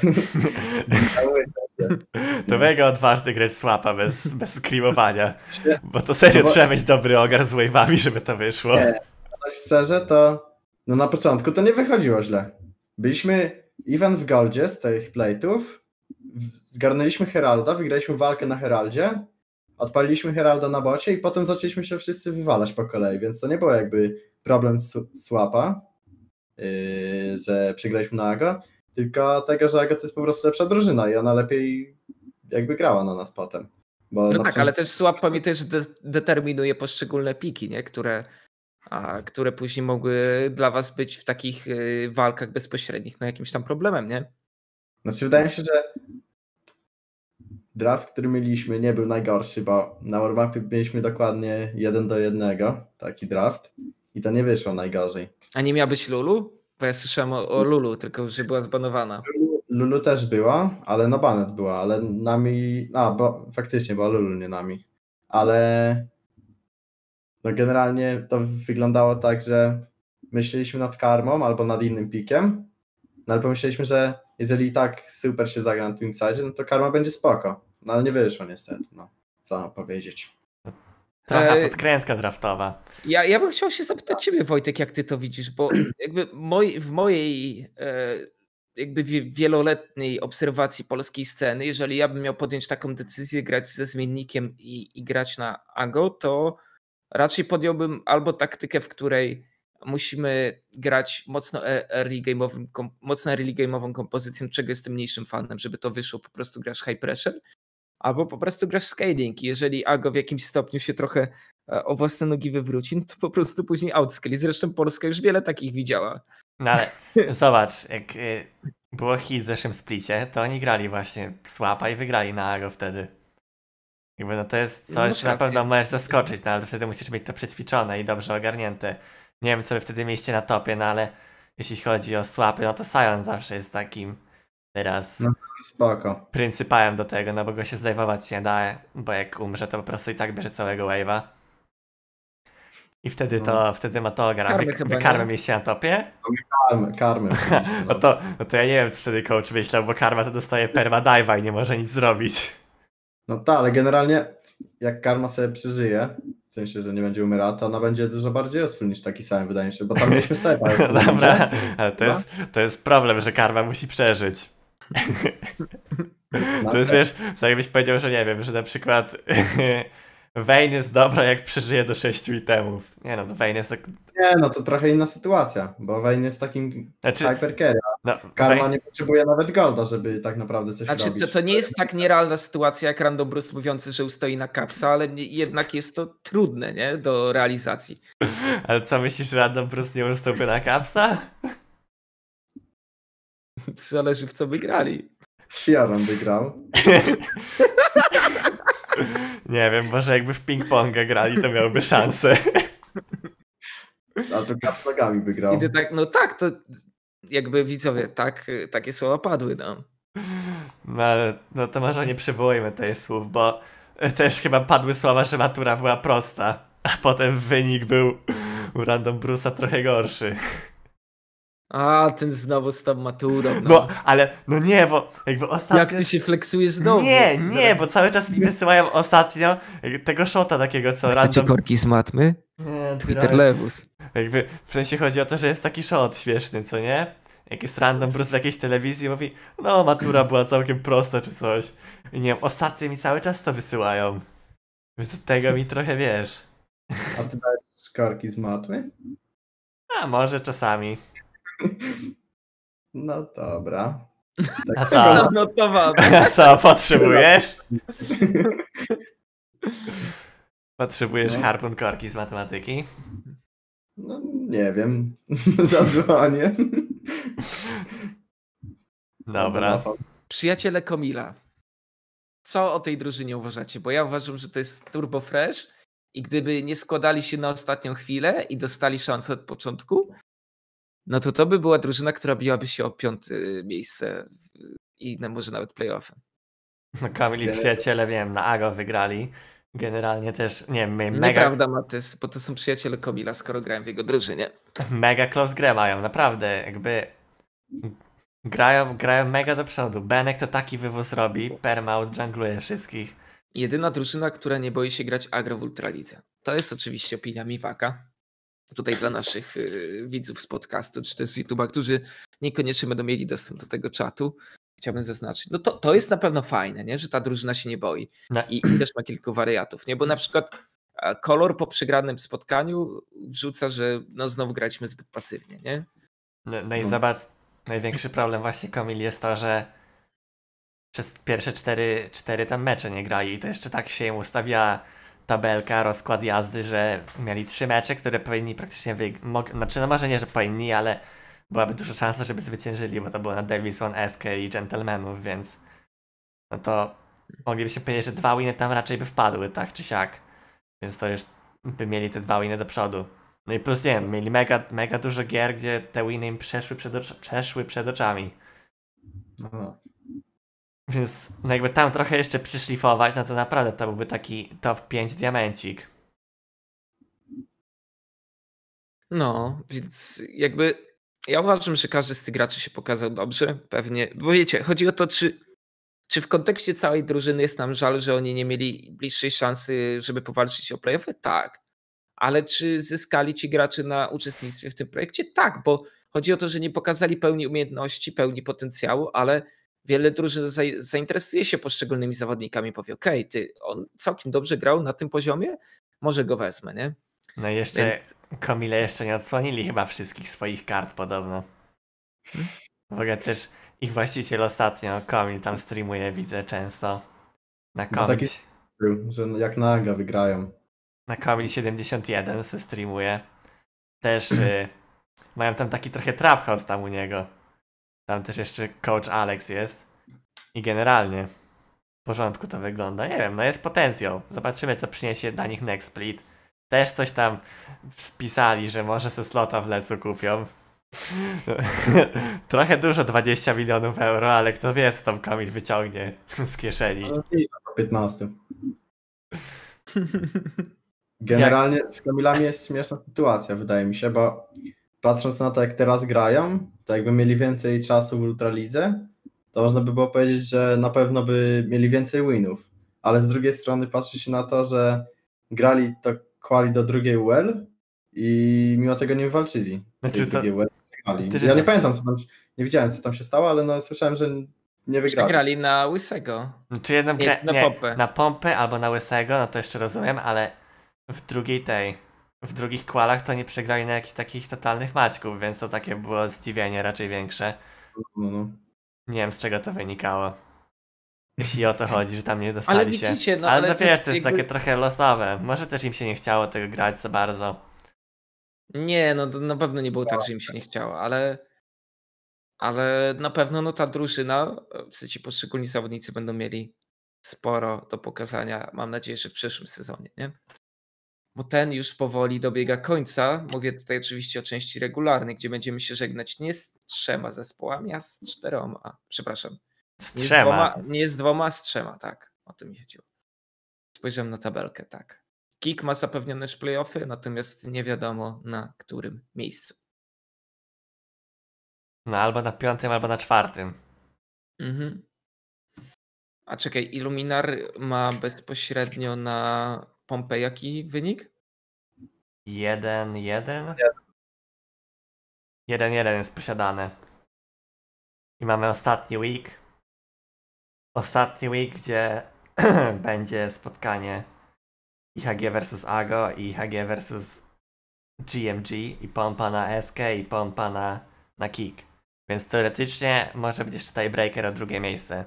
To mega odważny grać słapa bez, bez skrimowania. Bo to serio trzeba mieć dobry ogar z wave'ami, żeby to wyszło. Nie, tak szczerze to no na początku to nie wychodziło źle. Byliśmy event w Goldzie z tych plate'ów, zgarnęliśmy Heralda, wygraliśmy walkę na Heraldzie, odpaliliśmy Heralda na bocie i potem zaczęliśmy się wszyscy wywalać po kolei, więc to nie było jakby problem słapa, yy, że przegraliśmy na Aga, tylko tego, że Aga to jest po prostu lepsza drużyna i ona lepiej jakby grała na nas potem. no tak, ale też pamiętaj, że de determinuje poszczególne piki, nie? Które, a, które później mogły dla was być w takich y, walkach bezpośrednich no jakimś tam problemem, nie? Znaczy wydaje mi się, że draft, który mieliśmy nie był najgorszy, bo na warmapie mieliśmy dokładnie jeden do jednego taki draft i to nie wyszło najgorzej. A nie miała być Lulu? Bo ja słyszałem o, o Lulu, tylko że była zbanowana. Lulu, też była, ale no banet była, ale nami, a bo faktycznie była Lulu, nie nami, ale no generalnie to wyglądało tak, że myśleliśmy nad karmą albo nad innym pikiem, no ale pomyśleliśmy, że jeżeli tak super się zagra na tym no to karma będzie spoko. No ale nie wyszło niestety, no. Co powiedzieć. Trochę e, podkrętka draftowa. Ja, ja bym chciał się zapytać ciebie Wojtek, jak ty to widzisz, bo jakby w mojej e, jakby wieloletniej obserwacji polskiej sceny, jeżeli ja bym miał podjąć taką decyzję, grać ze zmiennikiem i, i grać na Ago, to raczej podjąłbym albo taktykę, w której musimy grać mocno e, early game'owym, mocno early game'ową kompozycją, czego jestem mniejszym fanem, żeby to wyszło, po prostu grasz high pressure, albo po prostu grasz scaling. Jeżeli Ago w jakimś stopniu się trochę e, o własne nogi wywróci, no to po prostu później outscale. Zresztą Polska już wiele takich widziała. No ale zobacz, jak y, było hit w zeszłym splicie, to oni grali właśnie Swapa i wygrali na Ago wtedy. Jakby no to jest coś, no, na pewno możesz zaskoczyć, no ale wtedy musisz mieć to przećwiczone i dobrze ogarnięte. Nie wiem, co wy wtedy mieliście na topie, no ale jeśli chodzi o słapy, no to Sion zawsze jest takim teraz no, spoko. pryncypałem do tego, no bo go się zdejmować nie da, bo jak umrze, to po prostu i tak bierze całego wave'a. I wtedy to, no. wtedy ma to ogra. Wy, wy karmę mieliście na topie? Karmę, karmę. no, to, no to ja nie wiem, co wtedy coach myślał, bo karma to dostaje perma dive'a i nie może nic zrobić. No tak, ale generalnie jak karma sobie przeżyje, w sensie, że nie będzie umierała, to ona będzie dużo bardziej useful niż taki sam, wydaje mi się, bo tam mieliśmy sepa. Dobra, ale to jest, to jest problem, że karma musi przeżyć. No to jest, wiesz, tak jakbyś powiedział, że nie wiem, że na przykład Vayne jest dobra, jak przeżyje do sześciu itemów. Nie no, Vayne jest... Tak... Nie no, to trochę inna sytuacja, bo Vayne jest takim znaczy, hypercarry, no, Karma Vayne... nie potrzebuje nawet golda, żeby tak naprawdę coś znaczy, robić. To, to nie jest tak nierealna sytuacja jak Random Bruce mówiący, że ustoi na kapsa, ale jednak jest to trudne, nie? Do realizacji. Ale co myślisz, że Random Bruce nie ustąpi na kapsa? Zależy w co by grali. Fiaron wygrał. Nie wiem, może jakby w ping-ponga grali, to miałby szansę. A to nogami by grał. Tak, no tak, to jakby widzowie, tak, takie słowa padły no. No ale no to może nie przywołujmy tych słów, bo też chyba padły słowa, że matura była prosta, a potem wynik był u Random Bruce'a trochę gorszy. A, ten znowu z tą maturą. No. Bo, ale, no nie, bo jakby ostatnio... Jak ty się flexujesz znowu? Nie, nie, bo cały czas mi wysyłają ostatnio tego shota takiego, co Chcecie random... korki z matmy? Nie, Twitter lewus. Jakby w sensie chodzi o to, że jest taki shot śmieszny, co nie? Jak jest random Bruce w jakiejś telewizji mówi, no matura była całkiem prosta czy coś. I nie wiem, ostatnio mi cały czas to wysyłają. Więc od tego mi trochę wiesz. A ty dajesz korki z matmy? A może czasami. No dobra. A Tak co? Zanotowane. A co, potrzebujesz? Potrzebujesz No. harpun korki z matematyki? No nie wiem. Zadzwonię. Dobra. Przyjaciele Komila. Co o tej drużynie uważacie? Bo ja uważam, że to jest turbo fresh i gdyby nie składali się na ostatnią chwilę i dostali szansę od początku, no to to by była drużyna, która biłaby się o piąte miejsce w- i na- może nawet playoffy. No Kamil i przyjaciele, wiem, na Ago wygrali. Generalnie też, nie wiem, mega, Nieprawda, Matys, bo to są przyjaciele Komila, skoro grałem w jego drużynie. mega close grę mają, naprawdę, jakby grają, grają mega do przodu. Benek to taki wywóz robi, Permaut jungluje wszystkich. Jedyna drużyna, która nie boi się grać agro w Ultralidze. To jest oczywiście opinia Miwaka. Tutaj dla naszych y, widzów z podcastu, czy też z YouTube'a, którzy niekoniecznie będą mieli dostęp do tego czatu, chciałbym zaznaczyć. No to, to jest na pewno fajne, nie? że ta drużyna się nie boi. No, I, I też ma kilku wariatów, nie? Bo na przykład e, kolor po przegranym spotkaniu wrzuca, że no znowu graliśmy zbyt pasywnie, nie? no, no i No. zobacz, największy problem właśnie Kamil jest to, że przez pierwsze cztery, cztery tam mecze nie grali i to jeszcze tak się im ustawiała tabelka, rozkład jazdy, że mieli trzy mecze, które powinni praktycznie wygrać. Znaczy, no może nie, że powinni, ale byłaby duża szansa, żeby zwyciężyli, bo to było na Davis One SK i Gentlemanów, więc no to mogliby się powiedzieć, że dwa winy tam raczej by wpadły, tak czy siak. Więc to już by mieli te dwa winy do przodu. No i plus, nie wiem, mieli mega, mega dużo gier, gdzie te winy im przeszły przed, przeszły przed oczami. Aha. Więc no jakby tam trochę jeszcze przyszlifować, no to naprawdę to byłby taki top 5 diamencik. No, więc jakby ja uważam, że każdy z tych graczy się pokazał dobrze, pewnie, bo wiecie, chodzi o to, czy, czy w kontekście całej drużyny jest nam żal, że oni nie mieli bliższej szansy, żeby powalczyć o playoffy? Tak. Ale czy zyskali ci gracze na uczestnictwie w tym projekcie? Tak, bo chodzi o to, że nie pokazali pełni umiejętności, pełni potencjału, ale wiele drużyn za- zainteresuje się poszczególnymi zawodnikami, powie, okej, ty, on całkiem dobrze grał na tym poziomie, może go wezmę, nie? No i jeszcze Więc- Komile jeszcze nie odsłonili chyba wszystkich swoich kart podobno. Hmm? W ogóle też ich właściciel ostatnio, Komil tam streamuje, widzę często. Na Komil, Że jak na Aga wygrają. na Komil 71 se streamuje. Też y, mają tam taki trochę trap house tam u niego. Tam też jeszcze coach Alex jest. I generalnie w porządku to wygląda. Nie wiem, no jest potencjał. Zobaczymy, co przyniesie dla nich Next Split. Też coś tam wpisali, że może se slota w lecu kupią. Trochę dużo, 20 milionów euro, ale kto wie, co tam Kamil wyciągnie z kieszeni. No, gdzieś na 15. Generalnie z Kamilami jest śmieszna sytuacja, wydaje mi się, bo patrząc na to, jak teraz grają, to jakby mieli więcej czasu w Ultralidze, to można by było powiedzieć, że na pewno by mieli więcej winów. Ale z drugiej strony patrzy się na to, że grali to quali do drugiej UL i mimo tego nie walczyli. Znaczy to- drugiej UL Ja nie pamiętam, co tam, nie widziałem, co tam się stało, ale no, słyszałem, że nie wygrali. Przegrali na Łysego. Czy jedną Nie, grę, na nie, pompę. na pompę albo na łysego, no to jeszcze rozumiem, ale w drugiej tej, w drugich kwalach to nie przegrali na jakichś takich totalnych maćków, więc to takie było zdziwienie raczej większe. No, no. Nie wiem z czego to wynikało. Jeśli o to chodzi, że tam nie dostali Ale się. widzicie, no ale ale no to wiesz, to jest jakby- takie trochę losowe. Może też im się nie chciało tego grać za bardzo. Nie, no na pewno nie było tak, że im się nie chciało, ale ale na pewno no ta drużyna, w sensie poszczególni zawodnicy będą mieli sporo do pokazania, mam nadzieję, że w przyszłym sezonie, nie? Bo ten już powoli dobiega końca. Mówię tutaj oczywiście o części regularnej, gdzie będziemy się żegnać nie z trzema zespołami, a z czteroma. Przepraszam. Z Nie z trzema. dwoma, nie z dwoma, a z trzema, tak. O tym mi chodziło. Spojrzałem na tabelkę, tak. Kik ma zapewnione już playoffy, natomiast nie wiadomo na którym miejscu. No albo na piątym, albo na czwartym. Mhm. A czekaj, Illuminar ma bezpośrednio na pompę jaki wynik? Jeden, jeden? Jeden, jeden jest posiadany. I mamy ostatni week. Ostatni week, gdzie będzie spotkanie IHG versus AGO i IHG versus GMG i pompa na SK i pompa na, na kick. Więc teoretycznie może być jeszcze tiebreaker o drugie miejsce.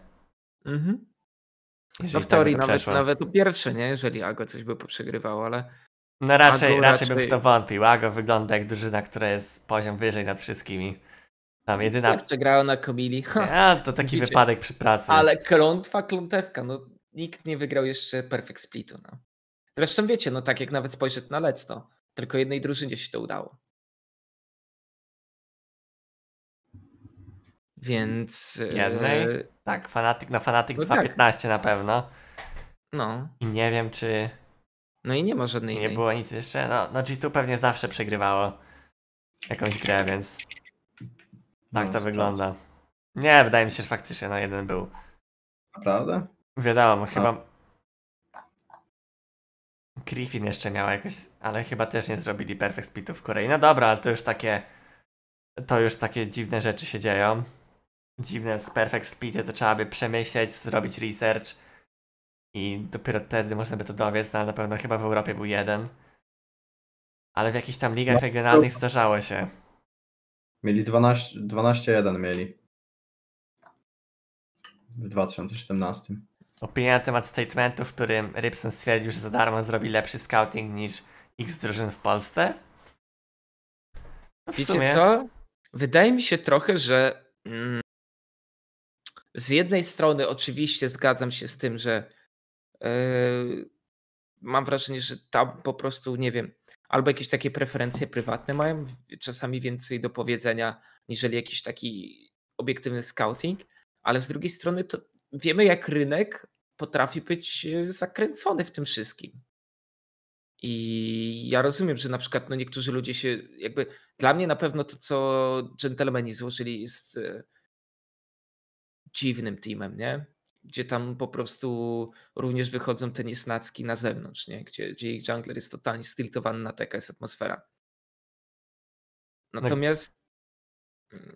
Mhm. No w tak teorii nawet, przeszło. nawet to pierwsze, nie? Jeżeli Ago coś by poprzegrywał, ale No raczej, Ago raczej bym w raczej- to wątpił. Ago wygląda jak drużyna, która jest poziom wyżej nad wszystkimi. Tam jedyna... przegrała na Komili. A, to taki Widzicie? wypadek przy pracy. Ale klątwa, klątewka, no nikt nie wygrał jeszcze Perfect Splitu, no. Zresztą wiecie, no tak jak nawet spojrzeć na Lec, no, tylko jednej drużynie się to udało. Więc... e, Jednej? Tak, Fanatic, no Fanatic No 2.15 na pewno. No, I nie wiem, czy no i nie ma żadnej nie innej. było nic jeszcze. No, no G2 pewnie zawsze przegrywało jakąś grę, więc tak No, to wygląda. Nie, wydaje mi się, że faktycznie no jeden był. Naprawdę? Wiadomo, chyba Griffin jeszcze miał jakoś, ale chyba też nie zrobili Perfect Splitu w Korei. No dobra, ale to już takie to już takie dziwne rzeczy się dzieją. Dziwne z Perfect Splitie to trzeba by przemyśleć, zrobić research i dopiero wtedy można by to dowiedzieć, no ale na pewno chyba w Europie był jeden. Ale w jakichś tam ligach No, regionalnych zdarzało się. Mieli 12 12-1 mieli. W 2017. Opinia na temat statementu, w którym Rybson stwierdził, że za darmo zrobi lepszy scouting niż X drużyn w Polsce. No w Wiecie sumie, co? Wydaje mi się trochę, że mm, z jednej strony oczywiście zgadzam się z tym, że yy, mam wrażenie, że tam po prostu, nie wiem, albo jakieś takie preferencje prywatne mają czasami więcej do powiedzenia, niżeli jakiś taki obiektywny scouting, ale z drugiej strony to wiemy, jak rynek potrafi być e, zakręcony w tym wszystkim. I ja rozumiem, że na przykład no niektórzy ludzie się jakby. Dla mnie na pewno to, co dżentelmeni złożyli, jest e, dziwnym teamem, nie? Gdzie tam po prostu również wychodzą te niesnacki na zewnątrz, nie? Gdzie, gdzie ich jungler jest totalnie stiltowany na taka jest atmosfera. Natomiast.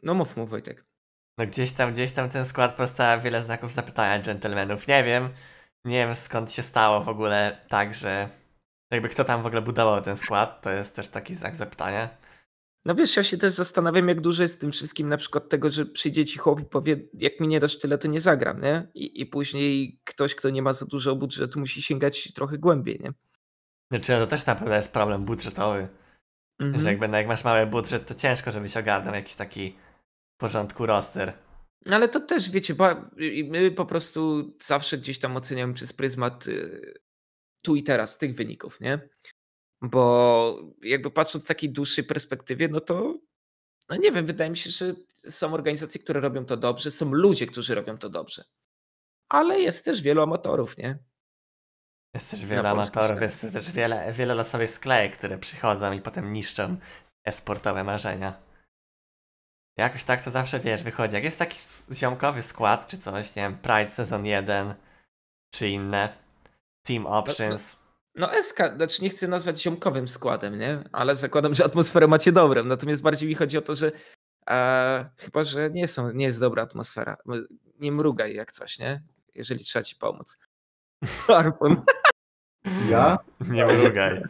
No mów, mów Wojtek. no gdzieś tam, gdzieś tam ten skład postawia wiele znaków zapytania dżentelmenów. Nie wiem, nie wiem skąd się stało w ogóle tak, że jakby kto tam w ogóle budował ten skład, to jest też taki znak zapytania. No wiesz, ja się też zastanawiam, jak dużo jest w tym wszystkim na przykład tego, że przyjdzie ci chłop i powie, jak mi nie dasz tyle, to nie zagram, nie? I, i później ktoś, kto nie ma za dużo budżetu, musi sięgać trochę głębiej, nie? Znaczy, no to też na pewno jest problem budżetowy. Mhm. Że jakby no, jak masz mały budżet, to ciężko, żebyś ogarnął jakiś taki w porządku roster. Ale to też, wiecie, my po prostu zawsze gdzieś tam oceniamy przez pryzmat y, tu i teraz tych wyników, nie? Bo jakby patrząc w takiej dłuższej perspektywie, no to no nie wiem, wydaje mi się, że są organizacje, które robią to dobrze, są ludzie, którzy robią to dobrze. Ale jest też wielu amatorów, nie? Jest też wiele polskim amatorów, jest też wiele, wiele losowych sklejek, które przychodzą i potem niszczą esportowe marzenia. Jakoś tak to zawsze wiesz, wychodzi. Jak jest taki ziomkowy skład czy coś, nie wiem, Pride Sezon 1 czy inne, Team Options. No SK, znaczy nie chcę nazwać ziomkowym składem, nie? Ale zakładam, że atmosferę macie dobrą. Natomiast bardziej mi chodzi o to, że e, chyba, że nie, są, nie jest dobra atmosfera. Nie mrugaj jak coś, nie? Jeżeli trzeba ci pomóc. Harpon. Ja? Nie mrugaj.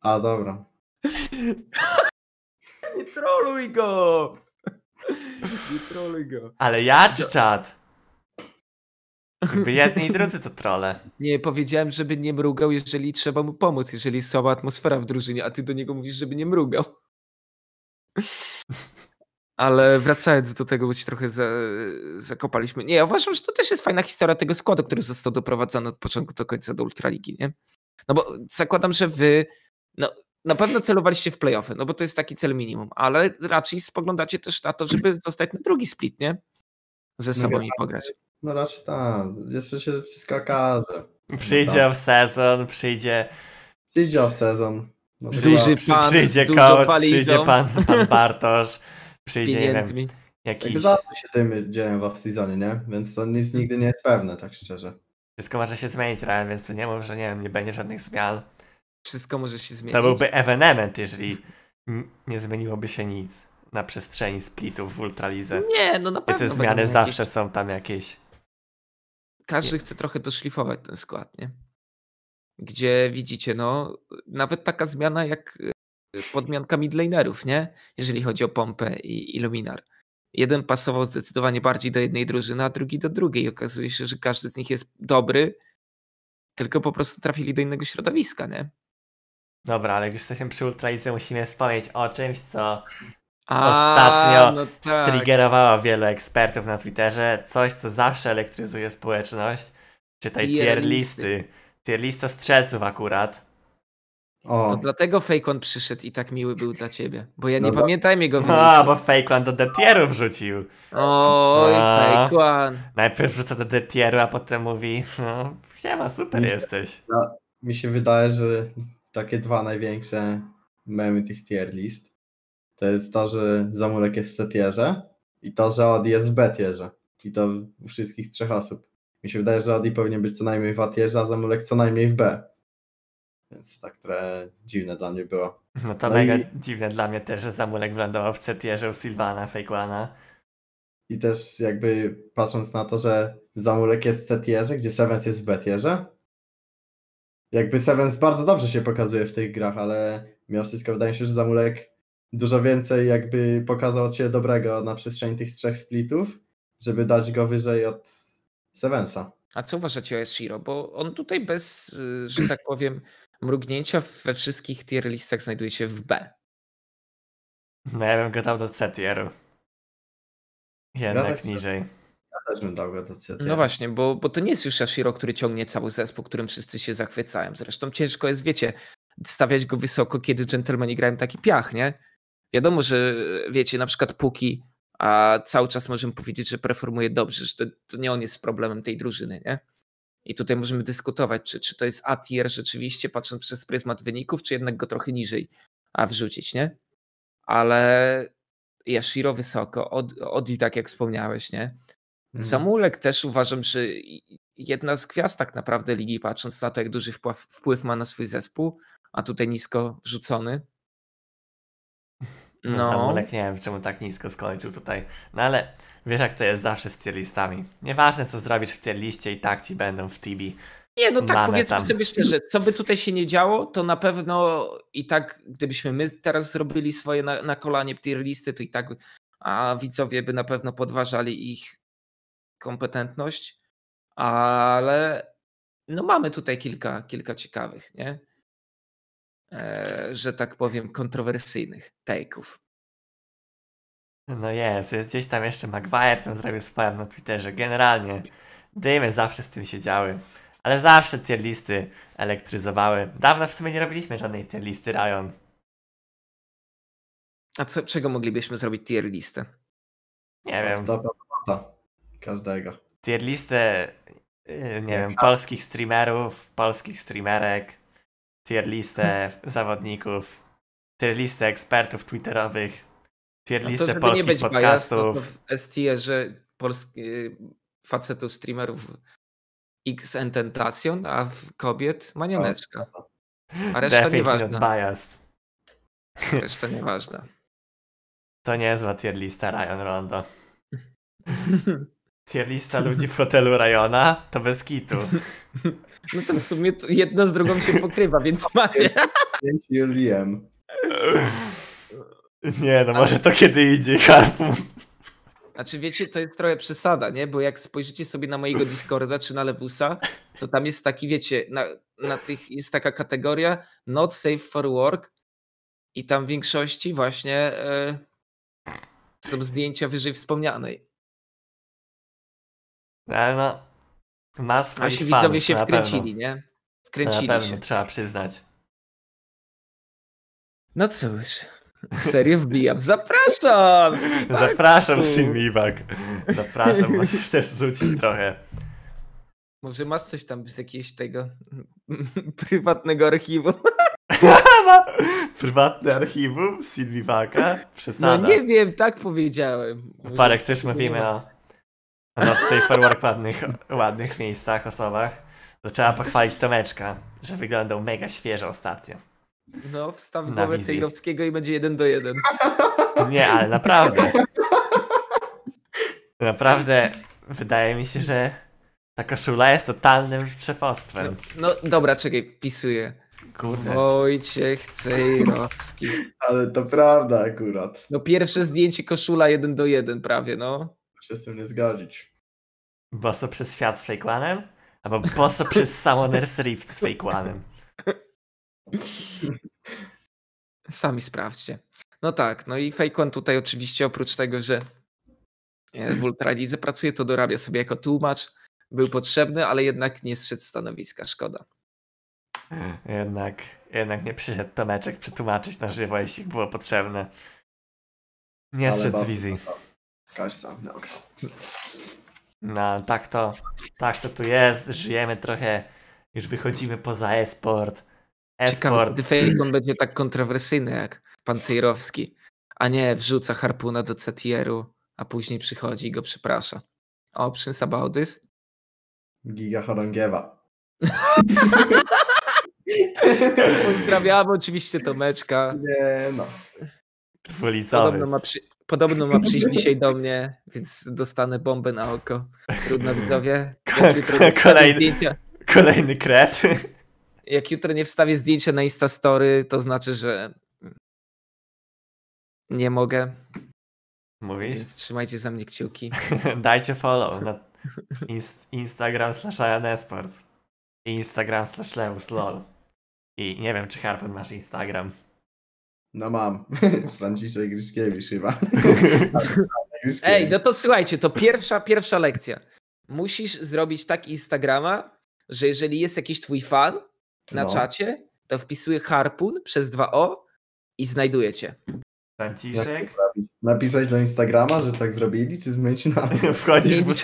A dobra. Nie troluj go! Nie troluj go. Ale ja czy czat? Jakby jedni i drudzy to trole. Nie, powiedziałem, żeby nie mrugał, jeżeli trzeba mu pomóc, jeżeli jest słaba atmosfera w drużynie, a ty do niego mówisz, żeby nie mrugał. Ale wracając do tego, bo ci trochę za, zakopaliśmy. Nie, ja uważam, że to też jest fajna historia tego składu, który został doprowadzony od początku do końca do Ultraligi, nie? No bo zakładam, że wy no, na pewno celowaliście w playoffy, no bo to jest taki cel minimum, ale raczej spoglądacie też na to, żeby zostać na drugi split, nie? Ze sobą i pograć. No raczej tak. Jeszcze się wszystko okaże. Przyjdzie w sezon, przyjdzie Przyjdzie off sezon. No, Duży chyba- pan przyjdzie coach, przyjdzie pan, pan Bartosz, przyjdzie, nie wiem, jakiś... Jakby zawsze się dymy dzieją w off-seasonie, nie? Więc to nic nigdy nie jest pewne, tak szczerze. Wszystko może się zmienić, Ryan, więc tu nie mów, że nie wiem, nie będzie żadnych zmian. Wszystko może się zmienić. To byłby ewenement, jeżeli nie zmieniłoby się nic na przestrzeni splitów w Ultralidze. Nie, no na I pewno. te będą zmiany jakieś- zawsze są tam jakieś. Każdy chce trochę doszlifować ten skład, nie? Gdzie widzicie, no, nawet taka zmiana jak y, podmianka midlanerów, nie? Jeżeli chodzi o pompę i, i luminar. Jeden pasował zdecydowanie bardziej do jednej drużyny, a drugi do drugiej. Okazuje się, że każdy z nich jest dobry, tylko po prostu trafili do innego środowiska, nie? Dobra, ale jak już jesteśmy przy Ultralidze, musimy wspomnieć o czymś, co A, Ostatnio no tak. striggerowało wielu ekspertów na Twitterze. Coś, co zawsze elektryzuje społeczność. Czytaj Tier tier listy. Tier lista strzelców akurat. To O, dlatego Fake One przyszedł i tak miły był dla ciebie. Bo ja nie No bo- pamiętałem jego wyniku. A, bo Fake One do D-tieru wrzucił. Oj. Fake One. Najpierw wrzuca do D-tieru, a potem mówi no, siema, super Nie. jesteś. mi się wydaje, że takie dwa największe memy tych tier list to jest to, że Zamulek jest w C-tierze i to, że Odi jest w B-tierze. I to u wszystkich trzech osób. Mi się wydaje, że Odi powinien być co najmniej w A-tierze, a Zamulek co najmniej w B. Więc tak trochę dziwne dla mnie było. No to No mega i- dziwne dla mnie też, że Zamulek wylądował w C-tierze u Sylwana, Fake One'a. I też jakby patrząc na to, że Zamulek jest w C-tierze, gdzie Sevens jest w B-tierze, jakby Sevens bardzo dobrze się pokazuje w tych grach, ale mimo wszystko wydaje mi się, że Zamulek dużo więcej jakby pokazał od siebie dobrego na przestrzeni tych trzech splitów, żeby dać go wyżej od Sevensa. A co uważacie o Eshiro? Bo on tutaj bez, y, że tak powiem, mrugnięcia we wszystkich tier listach znajduje się w B. No ja bym go dał do C-tieru. Jednak tak samo. niżej. Ja też bym dał go do C-tierza. No właśnie, bo, bo to nie jest już Ashiro, który ciągnie cały zespół, którym wszyscy się zachwycają. Zresztą ciężko jest, wiecie, stawiać go wysoko, kiedy dżentelmeni grają taki piach, nie? Wiadomo, że wiecie, na przykład Puki, a cały czas możemy powiedzieć, że performuje dobrze, że to, to nie on jest problemem tej drużyny, nie? I tutaj możemy dyskutować, czy, czy to jest A tier rzeczywiście, patrząc przez pryzmat wyników, czy jednak go trochę niżej a wrzucić, nie? Ale Yashiro wysoko, Od- Odi tak jak wspomniałeś, nie? Mhm. Zamulek też uważam, że jedna z gwiazd tak naprawdę ligi, patrząc na to, jak duży wpływ, wpływ ma na swój zespół, a tutaj nisko wrzucony. No. Zamulek nie wiem, czemu tak nisko skończył tutaj. No ale wiesz jak to jest zawsze z tier listami. Nieważne co zrobisz w tier liście i tak ci będą w Tibi. nie, no tak Mamy powiedzmy tam. sobie szczerze, co by tutaj się nie działo, to na pewno i tak, gdybyśmy my teraz zrobili swoje na, na kolanie tier listy, to i tak, a widzowie by na pewno podważali ich kompetentność, ale no mamy tutaj kilka, kilka ciekawych, nie? E, że tak powiem, kontrowersyjnych take'ów. No jest, jest gdzieś tam jeszcze Maguire, tam zrobił swoją na Twitterze. Generalnie dymy zawsze z tym się działy. Ale zawsze tier listy elektryzowały. Dawno w sumie nie robiliśmy żadnej tier listy Ryan. A co, czego moglibyśmy zrobić tier listę? Nie wiem. Do bota. Każdego. Tier listę, yy, nie wiem, polskich streamerów, polskich streamerek, tier listę zawodników, tier listę ekspertów twitterowych, tier No to listę nie polskich być bias, no podcastów. to w STR-ze polski facetów streamerów X Tentacion, a w kobiet Manianeczka. A reszta nieważna. biased. Reszta nieważna. To niezła tier lista Ryan Rondo. Tier lista ludzi w hotelu Rayona to bez kitu. No to w sumie jedna z drugą się pokrywa, więc macie. 5 Juliem. Nie no, może to kiedy idzie, Harpun. Znaczy wiecie, to jest trochę przesada, nie? Bo jak spojrzycie sobie na mojego Discorda czy na Lewusa, to tam jest taki, wiecie, na, na tych jest taka kategoria not safe for work i tam w większości właśnie e, są zdjęcia wyżej wspomnianej. Ale no, ma A swoich się fanów, widzowie się wkręcili, pewno. nie? To na Wkręcili pewno, się. trzeba przyznać. No cóż, serio wbijam. Zapraszam! Zapraszam, Bartku. Simiwak. Zapraszam, musisz też rzucić trochę. Może masz coś tam z jakiegoś tego prywatnego archiwum? Ma prywatne archiwum Sylwii Waka? No Przesada. nie wiem, tak powiedziałem. Może- Parek, też mówimy o, o not safe for work ładnych, ładnych miejscach, osobach. To trzeba pochwalić Tomeczka, że wyglądał mega świeżo ostatnio. No, wstaw głowę. Cejrowskiego i będzie jeden do jeden. Nie, ale naprawdę. Naprawdę wydaje mi się, że ta koszula jest totalnym szefostwem. No dobra, czekaj, wpisuję. Kurde. Wojciech Cejrowski. Ale to prawda akurat. No pierwsze zdjęcie koszula jeden do jeden prawie, no. Się z tym nie zgodzić. Boso przez świat z Fake One'em? Albo boso przez Summoner's Rift z Fake One'em. Sami sprawdźcie. No tak, no i Fake One tutaj oczywiście oprócz tego, że e, w Ultralidze pracuje, to dorabia sobie jako tłumacz. Był potrzebny, ale jednak nie zszedł z stanowiska, szkoda. Jednak, jednak nie przyszedł Tomeczek przetłumaczyć na żywo, jeśli było potrzebne. Nie zszedł z wizji. Kaś sam, no. No, tak to, tak to tu jest. Żyjemy trochę, już wychodzimy poza e-sport. Ciekawe, E-sport. Fake One będzie tak kontrowersyjny jak pan Cejrowski, a nie wrzuca harpuna do CTR-u, a później przychodzi i go przeprasza. Options about this? Giga chorągiewa. Pozdrawiamy oczywiście Tomeczka. Nie no. Dwulicowy. Podobno ma, przy... Podobno ma przyjść dzisiaj do mnie, więc dostanę bombę na oko. Trudno widzowie. Wstawię Kolejny- zdjęcia, Kolejny kret. jak jutro nie wstawię zdjęcia na Instastory, to znaczy, że nie mogę, Mówisz? więc trzymajcie za mnie kciuki. Dajcie follow na inst Instagram slash. I Instagram slash lol. I nie wiem, czy Harpun masz Instagram. No mam. Franciszek Gryszkiewicz chyba. Ej, no to słuchajcie, to pierwsza, pierwsza lekcja. Musisz zrobić tak Instagrama, że jeżeli jest jakiś twój fan na No. czacie, to wpisuje harpun przez dwa o i znajduje cię. Franciszek? Napisać do Instagrama, że tak zrobili, czy zmienić nazwę? Wchodzisz w,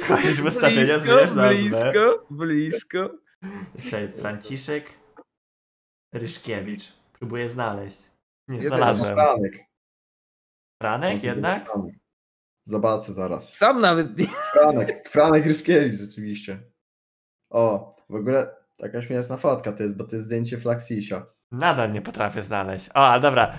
wchodzisz w ustawienia, blisko, blisko. Czekaj, Franciszek Ryszkiewicz. Próbuję znaleźć. Nie też. znalazłem. Franek. Franek jednak? Zobaczę zaraz. Sam nawet nie. Franek. Franek Gryszkiewicz rzeczywiście. O, w ogóle taka śmieszna fotka to jest, bo to jest zdjęcie Flaxisia. Nadal nie potrafię znaleźć. O, a dobra.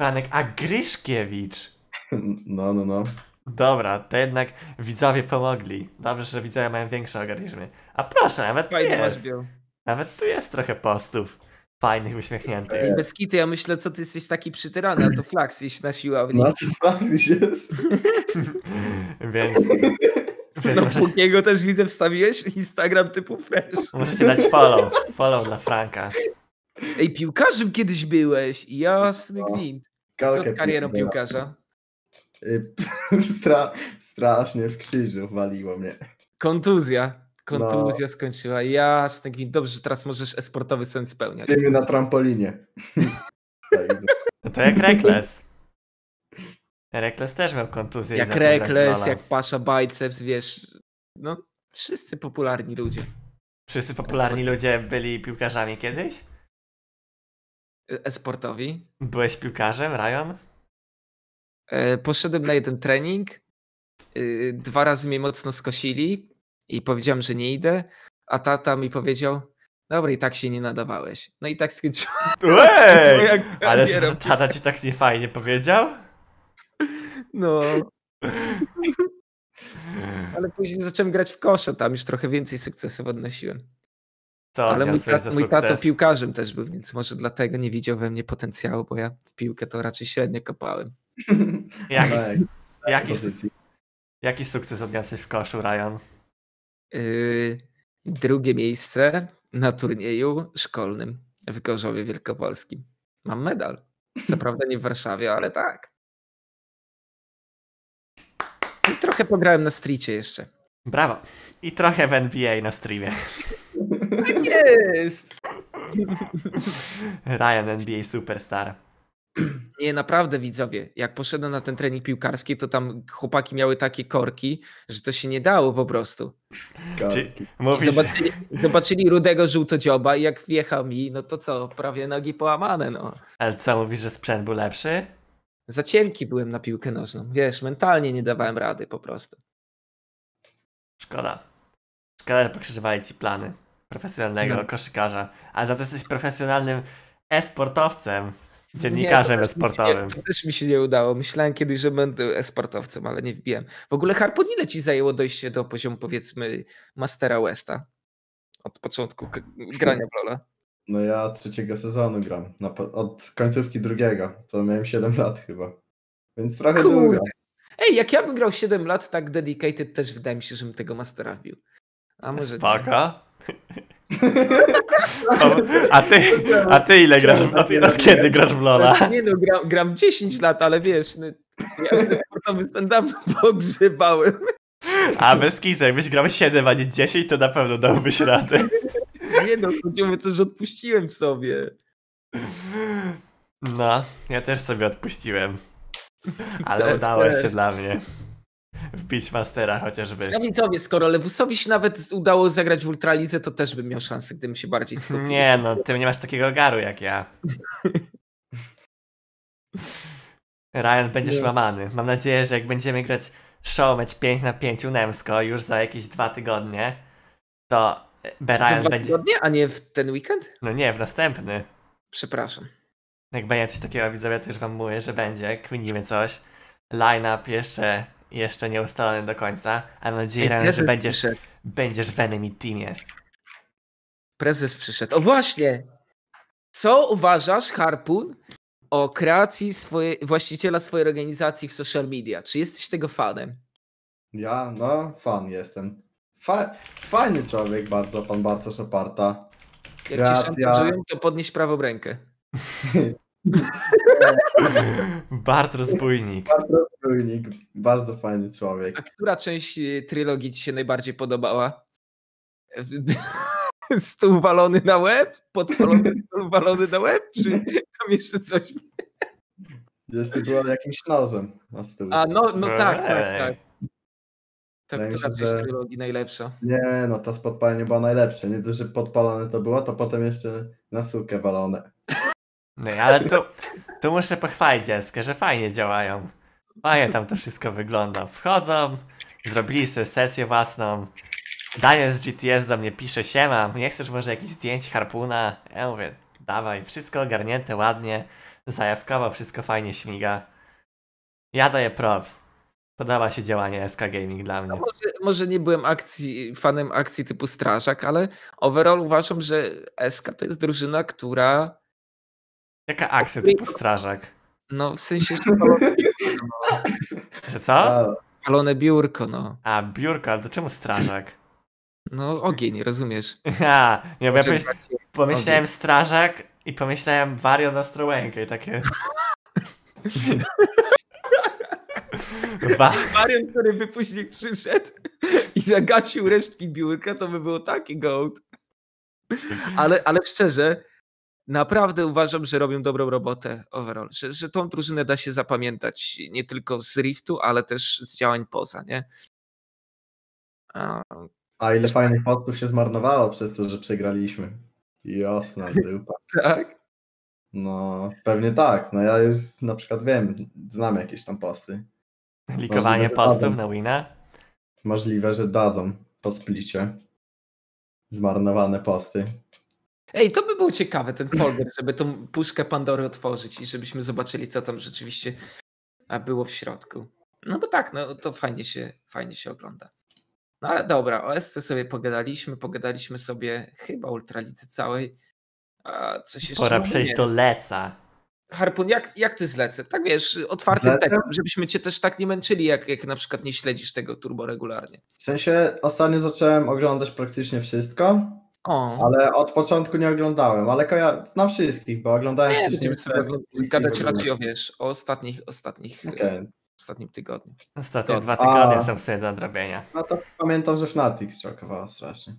Franek Agryszkiewicz. No, no, no. Dobra, to jednak widzowie pomogli. Dobrze, że widzowie mają większe organizmy. A proszę, nawet tu jest. Nawet tu jest trochę postów. Fajnych, uśmiechniętych. I bez kity, ja myślę, co ty jesteś taki przytyrany, a to flaks iść na siłowni. No to Flaxis jest. Więc, więc No może, Pukiego też widzę, wstawiłeś Instagram typu fresh. możecie dać follow. Follow dla Franka. Ej, piłkarzem kiedyś byłeś, jasny No. gwint. Co z karierą piłkarza? Y, Stra strasznie w krzyżu waliło mnie. Kontuzja. Kontuzja No. skończyła, jasny gwint. Dobrze, że teraz możesz esportowy sen spełniać. Tymy na trampolinie. No to jak Rekles. Rekles też miał kontuzję. Jak Rekles, jak Pasza Biceps, wiesz, no wszyscy popularni ludzie. Wszyscy popularni ludzie byli piłkarzami kiedyś? E- Esportowi. Byłeś piłkarzem, Ryan? E, Poszedłem na jeden trening, y, dwa razy mnie mocno skosili i powiedziałem, że nie idę, a tata mi powiedział, dobra i tak się nie nadawałeś. No i tak skończyłem Ej! Ale tata ci tak niefajnie powiedział? No, ale później zacząłem grać w kosze, tam już trochę więcej sukcesów odnosiłem. Co Ale mój, ta, mój tato piłkarzem też był, więc może dlatego nie widział we mnie potencjału, bo ja w piłkę to raczej średnio kopałem. Jaki, Tak, jaki, jaki sukces odniosłeś w koszu, Ryan? Yy, drugie miejsce na turnieju szkolnym w Gorzowie Wielkopolskim. Mam medal. Co prawda nie w Warszawie, ale tak. I trochę pograłem na stricie jeszcze. Brawo. I trochę w NBA na streamie. Jest! Ryan NBA Superstar. Nie, naprawdę widzowie, jak poszedłem na ten trening piłkarski, to tam chłopaki miały takie korki, że to się nie dało po prostu. Mówisz, zobaczyli, zobaczyli rudego żółtodzioba i jak wjechał mi, no to co, prawie nogi połamane, no. ale co mówisz, że sprzęt był lepszy? Za cienki byłem na piłkę nożną, wiesz, mentalnie nie dawałem rady po prostu. Szkoda. Szkoda, że pokrzyżowali ci plany profesjonalnego No. koszykarza, ale za to jesteś profesjonalnym e-sportowcem, dziennikarzem Nie, e-sportowym. To też mi się nie udało. Myślałem kiedyś, że będę e-sportowcem, ale nie wbiłem. W ogóle Harpun, ile ci zajęło dojście do poziomu, powiedzmy, Mastera Westa? Od początku grania w Lola. No ja trzeciego sezonu gram. Od końcówki drugiego. To miałem 7 lat chyba. Więc trochę Kurde. długo. Ej, jak ja bym grał 7 lat tak dedicated, też wydaje mi się, że bym tego Mastera wbił. A może nie. O, A ty, a ty ile grasz, a ty od kiedy grasz w Lola? Znaczy, Nie no, gram, gram 10 lat, ale wiesz, no, ja się sportowy stan dawno pogrzebałem. A bez kica, jakbyś grał 7, a nie 10, to na pewno dałbyś radę. Nie no, chodziło to, że odpuściłem sobie. No, ja też sobie odpuściłem. Ale udało się dla mnie. Wbić Mastera chociażby. No widzowie, skoro Lewusowi się nawet udało zagrać w Ultralidze, to też bym miał szansę, gdybym się bardziej skupił. Nie no, ty nie masz takiego garu jak ja. Ryan, będziesz Nie. łamany. Mam nadzieję, że jak będziemy grać showmatch 5 na 5 Nemsko już za jakieś dwa tygodnie, to Za Ryan dwa będzie... tygodnie, a nie w ten weekend? No nie, w następny. Przepraszam. Jak będzie coś takiego, widzowie, to już wam mówię, że będzie. Kminimy coś. Line-up jeszcze, jeszcze nie ustalony do końca. A mam nadzieję, Ej, że będziesz, przyszedł. będziesz w enemy teamie. Prezes przyszedł. O właśnie! Co uważasz, Harpun, o kreacji swojej, właściciela swojej organizacji w social media? Czy jesteś tego fanem? Ja, no, fan jestem. Fa fajny człowiek bardzo, pan Bartosz Oparta. Jak cię Kreacja. szantażują, to podnieś prawą rękę. Bart rozbójnik. Bardzo trójnik, bardzo fajny człowiek. A która część y, trylogii ci się najbardziej podobała? Stół walony na łeb? Podpalony stół walony na łeb? Czy tam jeszcze coś? Jeszcze była jakimś nożem na stół. A no, no tak, tak, tak. To Wydaje która część że- trylogii najlepsza? Nie, no ta z podpalenia była najlepsza. Nie dość, że podpalone to było, to potem jeszcze na sukę walone. No ale tu, tu muszę pochwalić Eskę, że fajnie działają. Fajnie tam to wszystko wygląda. Wchodzą, zrobili sobie sesję własną. Daniel z GTS do mnie pisze, siema, nie chcesz może jakichś zdjęć harpuna? Ja mówię, dawaj, wszystko ogarnięte ładnie, zajawkowo, wszystko fajnie śmiga. Ja daję props. Podoba się działanie SK Gaming dla mnie. No może, może nie byłem akcji, fanem akcji typu strażak, ale overall uważam, że SK to jest drużyna, która Jaka akcja typu strażak? no w sensie, że palone biurko, no. Że co? Palone biurko, no. A, biurko, ale to czemu strażak? No ogień, rozumiesz? A, nie, bo ja powie- pomyślałem strażak i pomyślałem Warion Ostrołękę i takie... Marian, który by później przyszedł i zagasił resztki biurka, to by było taki gołd. Ale, ale szczerze, naprawdę uważam, że robią dobrą robotę overall, że, że tą drużynę da się zapamiętać nie tylko z Riftu, ale też z działań poza, nie? A, a ile fajnych postów się zmarnowało przez to, że przegraliśmy. Jasna dupa. tak? No, pewnie tak. No ja już na przykład wiem, znam jakieś tam posty. Likowanie Możliwe, postów na wina? Możliwe, że dadzą po splicie. Zmarnowane posty. Ej, to by było ciekawe, ten folder, żeby tą puszkę Pandory otworzyć i żebyśmy zobaczyli, co tam rzeczywiście było w środku. No bo tak, no to fajnie się, fajnie się ogląda. No ale dobra, o SC sobie pogadaliśmy, pogadaliśmy sobie chyba o Ultralidze całej. A coś jeszcze Pora przejść Nie. do Leca. Harpun, jak, jak ty zlecę? Tak wiesz, otwartym Zlecę? tekstem, żebyśmy cię też tak nie męczyli, jak, jak na przykład nie śledzisz tego turbo regularnie. W sensie ostatnio zacząłem oglądać praktycznie wszystko, O, ale od początku nie oglądałem, ale koja- znam wszystkich, bo oglądałem nie, wcześniej będziemy sobie gadać raczej o, wiesz, o ostatnich, ostatnich, Okej. ostatnim tygodniu. Ostatnie To- dwa tygodnie A. są sobie do nadrobienia. No to pamiętam, że Fnatic strokowała strasznie.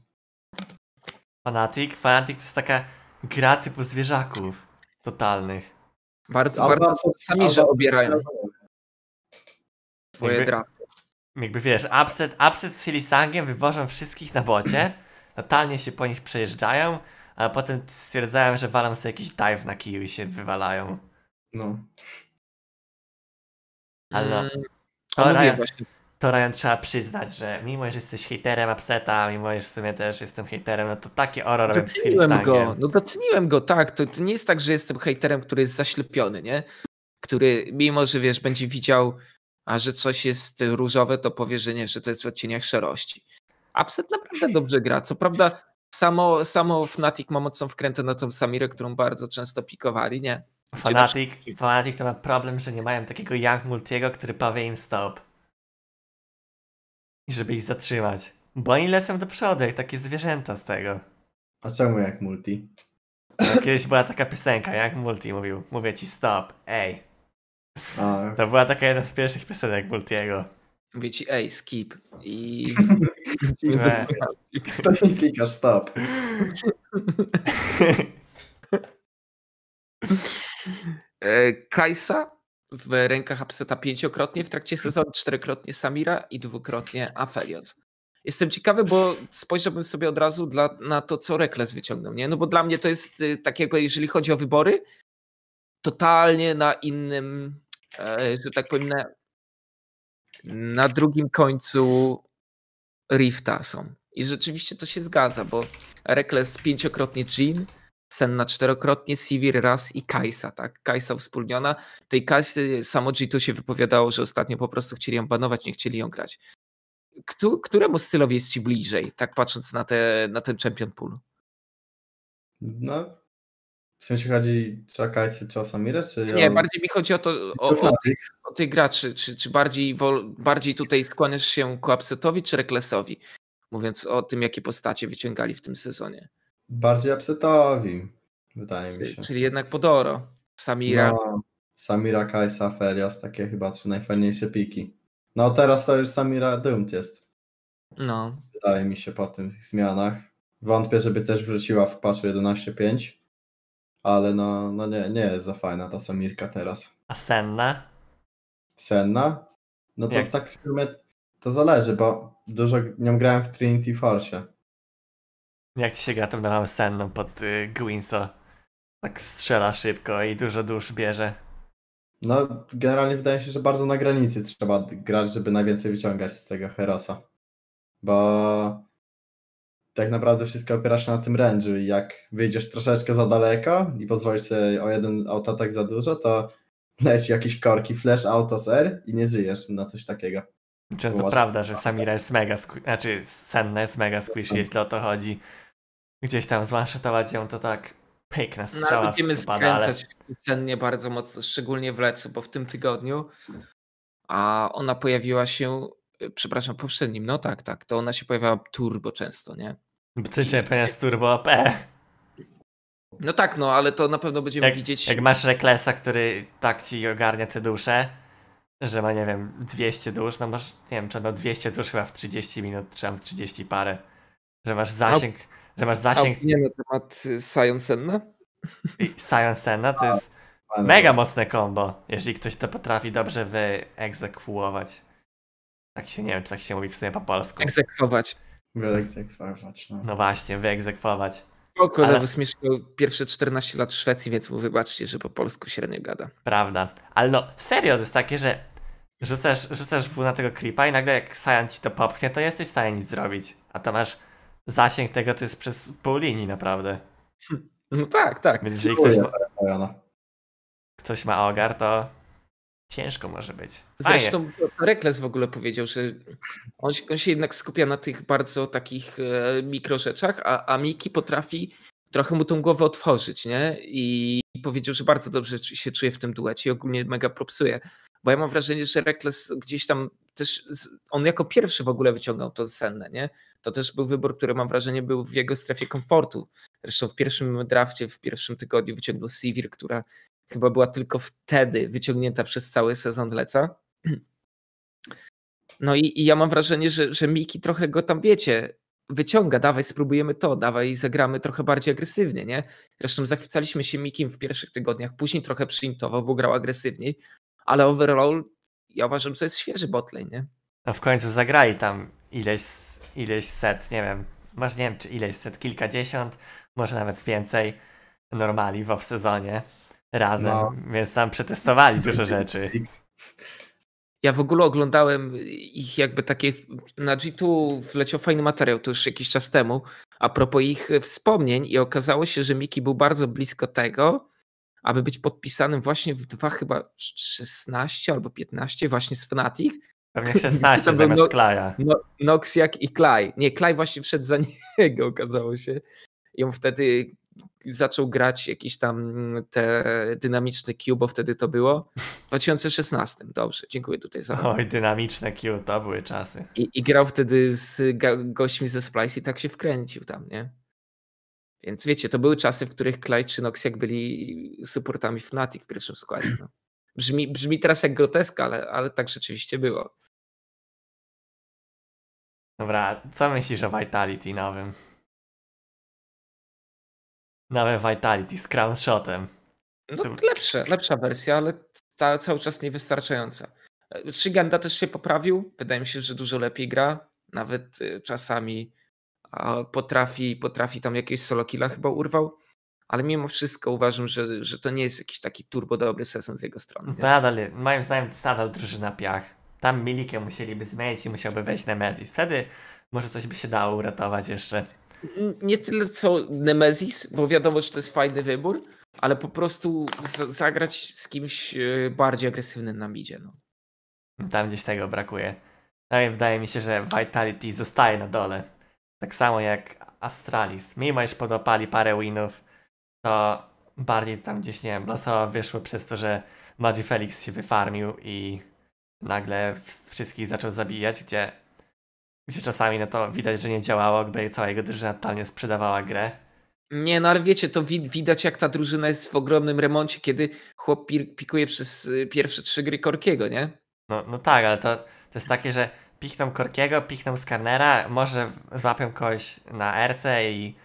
Fanatic? Fanatic to jest taka gra typu zwierzaków totalnych. Bardzo, Ale bardzo bardzo- sami, że obierają twoje Jakby- drafty. Jakby wiesz, upset, upset z Hilisangiem wywożą wszystkich na bocie, totalnie się po nich przejeżdżają, a potem stwierdzają, że walą sobie jakiś dive na kiju i się wywalają. No. Ale no, Mm, to Ryan, to Ryan trzeba przyznać, że mimo, że jesteś hejterem upseta, mimo, że w sumie też jestem hejterem, no to taki horror robią z doceniłem go, no doceniłem go, tak, to, to nie jest tak, że jestem hejterem, który jest zaślepiony, nie? Który mimo, że wiesz, będzie widział, a że coś jest różowe, to powie, że nie, że to jest w odcieniach szarości. Upset naprawdę dobrze gra, co prawda samo, samo Fnatic ma mocną wkrętę na tą Samirę, którą bardzo często pikowali, nie? Na Fanatic, Fanatic to ma problem, że nie mają takiego Young Multiego, który powie im stop. I żeby ich zatrzymać. Bo oni lecą do przodu, jak takie zwierzęta z tego. A czemu jak multi? No, Kiedyś była taka piosenka, Young Multi mówił, mówię ci stop, ej. A, To była taka jedna z pierwszych piosenek Multiego. Mówię ci, ej, skip. I... We. to nie klikasz stop. E, Kajsa w rękach Upseta pięciokrotnie, w trakcie sezonu czterokrotnie Samira i dwukrotnie Aphelios. Jestem ciekawy, bo spojrzałbym sobie od razu dla, na to, co Rekles wyciągnął, nie? No bo dla mnie to jest y, takiego, jeżeli chodzi o wybory, totalnie na innym, e, że tak powiem, na, na drugim końcu Rifta są. I rzeczywiście to się zgadza, bo Rekles pięciokrotnie Jean, Senna czterokrotnie, Sivir raz i Kajsa, tak? Kajsa wspólniona. Tej Kajsy samo G2 się wypowiadało, że ostatnio po prostu chcieli ją banować, nie chcieli ją grać. Któ- któremu stylowi jest ci bliżej, tak patrząc na, te, na ten champion pool? No. W sensie chodzi czy o Kajsy, czy o Samirę, czy Nie, bardziej mi chodzi o to, o, o Fnatic? o tych graczy, czy, czy bardziej, wol, bardziej tutaj skłaniasz się ku Upsetowi, czy Reklesowi? Mówiąc o tym, jakie postacie wyciągali w tym sezonie. Bardziej upsetowi, wydaje mi się. Czyli jednak Podoro, Samira. No, Samira, Kajsa, Ferias, takie chyba trzy najfajniejsze piki. No teraz to już Samira Doomed jest, No. wydaje mi się po tych zmianach. Wątpię, żeby też wróciła w patchu 11.5, ale no, no nie, nie jest za fajna ta Samirka teraz. A Senna? Senna? No to Jak? tak w sumie to zależy, bo dużo nią grałem w Trinity Force. Jak ci się gra tą nową Senną pod y, Gwinso? Tak strzela szybko i dużo dusz bierze. No, generalnie wydaje się, że bardzo na granicy trzeba grać, żeby najwięcej wyciągać z tego Herosa. Bo tak naprawdę wszystko opiera się na tym range'u i jak wyjdziesz troszeczkę za daleko i pozwolisz sobie o jeden autoatak za dużo, to leci jakiś korki flash auto z R i nie żyjesz na coś takiego. Czy to Uważam. prawda, że Samira jest mega squishy, znaczy Senna jest mega squishy, jeśli o to chodzi. Gdzieś tam zwanshotować ją to tak piękna No, strzała ale będziemy pada, ale skręcać cennie bardzo mocno, szczególnie w Lecu, bo w tym tygodniu, a ona pojawiła się, przepraszam, poprzednim, no tak, tak, to ona się pojawiała turbo często, nie? Ty champion jest turbo OP. No tak, no ale to na pewno będziemy Jak, widzieć. jak masz Reklesa, który tak ci ogarnia te dusze, że ma, nie wiem, 200 dusz, no masz, nie wiem, czy miał 200 dusz chyba w 30 minut, czy tam w 30 parę. Że masz zasięg, że masz A zasięg opinie na temat y, Sion Senna? Sion Senna, to jest Fajne. mega mocne combo, jeżeli ktoś to potrafi dobrze wyegzekwować. Tak się, nie wiem, czy tak się mówi w sumie po polsku. Egzekwować. Wyegzekwować, no. No właśnie, wyegzekwować. Spoko, Ale- Lewus mieszkał pierwsze 14 lat w Szwecji, więc mu wybaczcie, że po polsku średnio gada. Prawda. Ale no, serio, to jest takie, że rzucasz, rzucasz W na tego creepa i nagle jak Saiyan ci to popchnie, to jesteś w stanie nic zrobić. A to masz zasięg tego, to jest przez pół linii naprawdę. No tak, tak. Więc jeżeli ktoś ma, Fajona. ktoś ma ogar, to ciężko może być. Fajnie. Zresztą Rekles w ogóle powiedział, że on się, on się jednak skupia na tych bardzo takich e, mikro rzeczach, a, a Miki potrafi trochę mu tą głowę otworzyć, nie? I powiedział, że bardzo dobrze się czuje w tym duecie i ogólnie mega propsuje. Bo ja mam wrażenie, że Rekles gdzieś tam też, z- on jako pierwszy w ogóle wyciągnął to senne, nie? To też był wybór, który mam wrażenie był w jego strefie komfortu. Zresztą w pierwszym drafcie, w pierwszym tygodniu wyciągnął Sivir, która chyba była tylko wtedy wyciągnięta przez cały sezon Leca. No i, i ja mam wrażenie, że, że Miki trochę go tam, wiecie, wyciąga, dawaj spróbujemy to, dawaj zagramy trochę bardziej agresywnie, nie? Zresztą zachwycaliśmy się Mikim w pierwszych tygodniach, później trochę przyintował, bo grał agresywniej, ale overall ja uważam, że to jest świeży botlane, nie? No w końcu zagrali tam ileś, ileś set, nie wiem, masz nie wiem czy ileś set, kilkadziesiąt, może nawet więcej normali w off-sezonie razem, No. więc tam przetestowali dużo rzeczy. Ja w ogóle oglądałem ich jakby takie. Na G2 wleciał fajny materiał to już jakiś czas temu. A propos ich wspomnień, i okazało się, że Miki był bardzo blisko tego, aby być podpisanym właśnie w dwa chyba 16 albo 15 właśnie z Fnatic. Pewnie w To 16 był zamiast no- Klaja. No, Noxiak i Klaj. Nie, Klaj właśnie wszedł za niego, okazało się. I on wtedy zaczął grać jakieś tam mm, te dynamiczne Q, bo wtedy to było. W 2016. Dobrze, dziękuję tutaj za. Oj, dynamiczne Q, to były czasy. I, I grał wtedy z gośćmi ze Splice i tak się wkręcił tam, nie? Więc wiecie, to były czasy, w których Clyde czy Noxiak byli supportami Fnatic w pierwszym składzie. No. Brzmi, brzmi teraz jak groteska, ale, ale tak rzeczywiście było. Dobra, co myślisz o Vitality nowym? Nowe Vitality z crown shotem. No To- lepsze, lepsza wersja, ale ta, cały czas niewystarczająca. E, Shiganda też się poprawił. Wydaje mi się, że dużo lepiej gra. Nawet y, czasami potrafi, potrafi tam jakieś solo killa chyba urwał. Ale mimo wszystko uważam, że, że to nie jest jakiś taki turbo dobry sezon z jego strony. To Nie? nadal, moim zdaniem, to jest nadal drużyna piach. Tam Milikę musieliby zmienić i musiałby wejść Nemezis. Wtedy może coś by się dało uratować jeszcze. Nie tyle co Nemesis, bo wiadomo, że to jest fajny wybór, ale po prostu zagrać z kimś e, bardziej agresywnym na midzie. No. Tam gdzieś tego brakuje. No wydaje mi się, że Vitality zostaje na dole. Tak samo jak Astralis. Mimo iż podopali parę winów, to bardziej tam gdzieś, nie wiem, losowo wyszło przez to, że Magi Felix się wyfarmił i nagle wszystkich zaczął zabijać, gdzie, gdzie czasami no to widać, że nie działało, gdy cała jego drużyna totalnie sprzedawała grę. Nie, no ale wiecie, to wi- widać jak ta drużyna jest w ogromnym remoncie, kiedy chłop pikuje przez y, pierwsze trzy gry Korkiego, nie? No, no tak, ale to, to jest takie, że pikną Korkiego, pikną Skarnera, może złapią kogoś na Erce i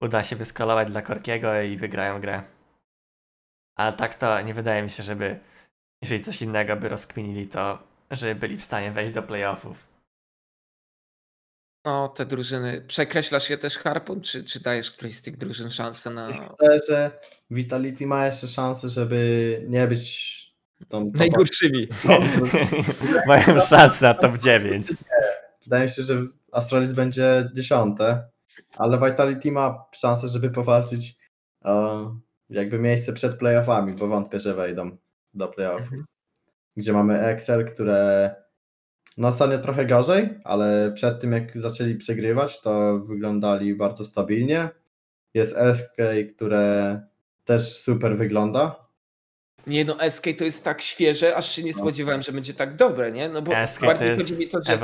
uda się wyskolować dla Korkiego i wygrają grę. Ale tak to nie wydaje mi się, żeby jeżeli coś innego by rozkminili, to żeby byli w stanie wejść do playoffów. No, te drużyny. Przekreślasz je też Harpun, czy, czy dajesz którejś z tych drużyn szansę na Myślę, że Vitality ma jeszcze szansę, żeby nie być tą top najgorszymi? Mają szansę na top 9. Wydaje mi się, że Astralis będzie dziesiąte, ale Vitality ma szansę, żeby powalczyć o jakby miejsce przed playoffami, bo wątpię, że wejdą do playoffów. Mhm. Gdzie mamy Excel, które no ostatnio trochę gorzej, ale przed tym jak zaczęli przegrywać, to wyglądali bardzo stabilnie. Jest SK, które też super wygląda. Nie no, SK to jest tak świeże, aż się nie No. spodziewałem, że będzie tak dobre, nie? No bo SK to bardziej jest chodzi mi to, że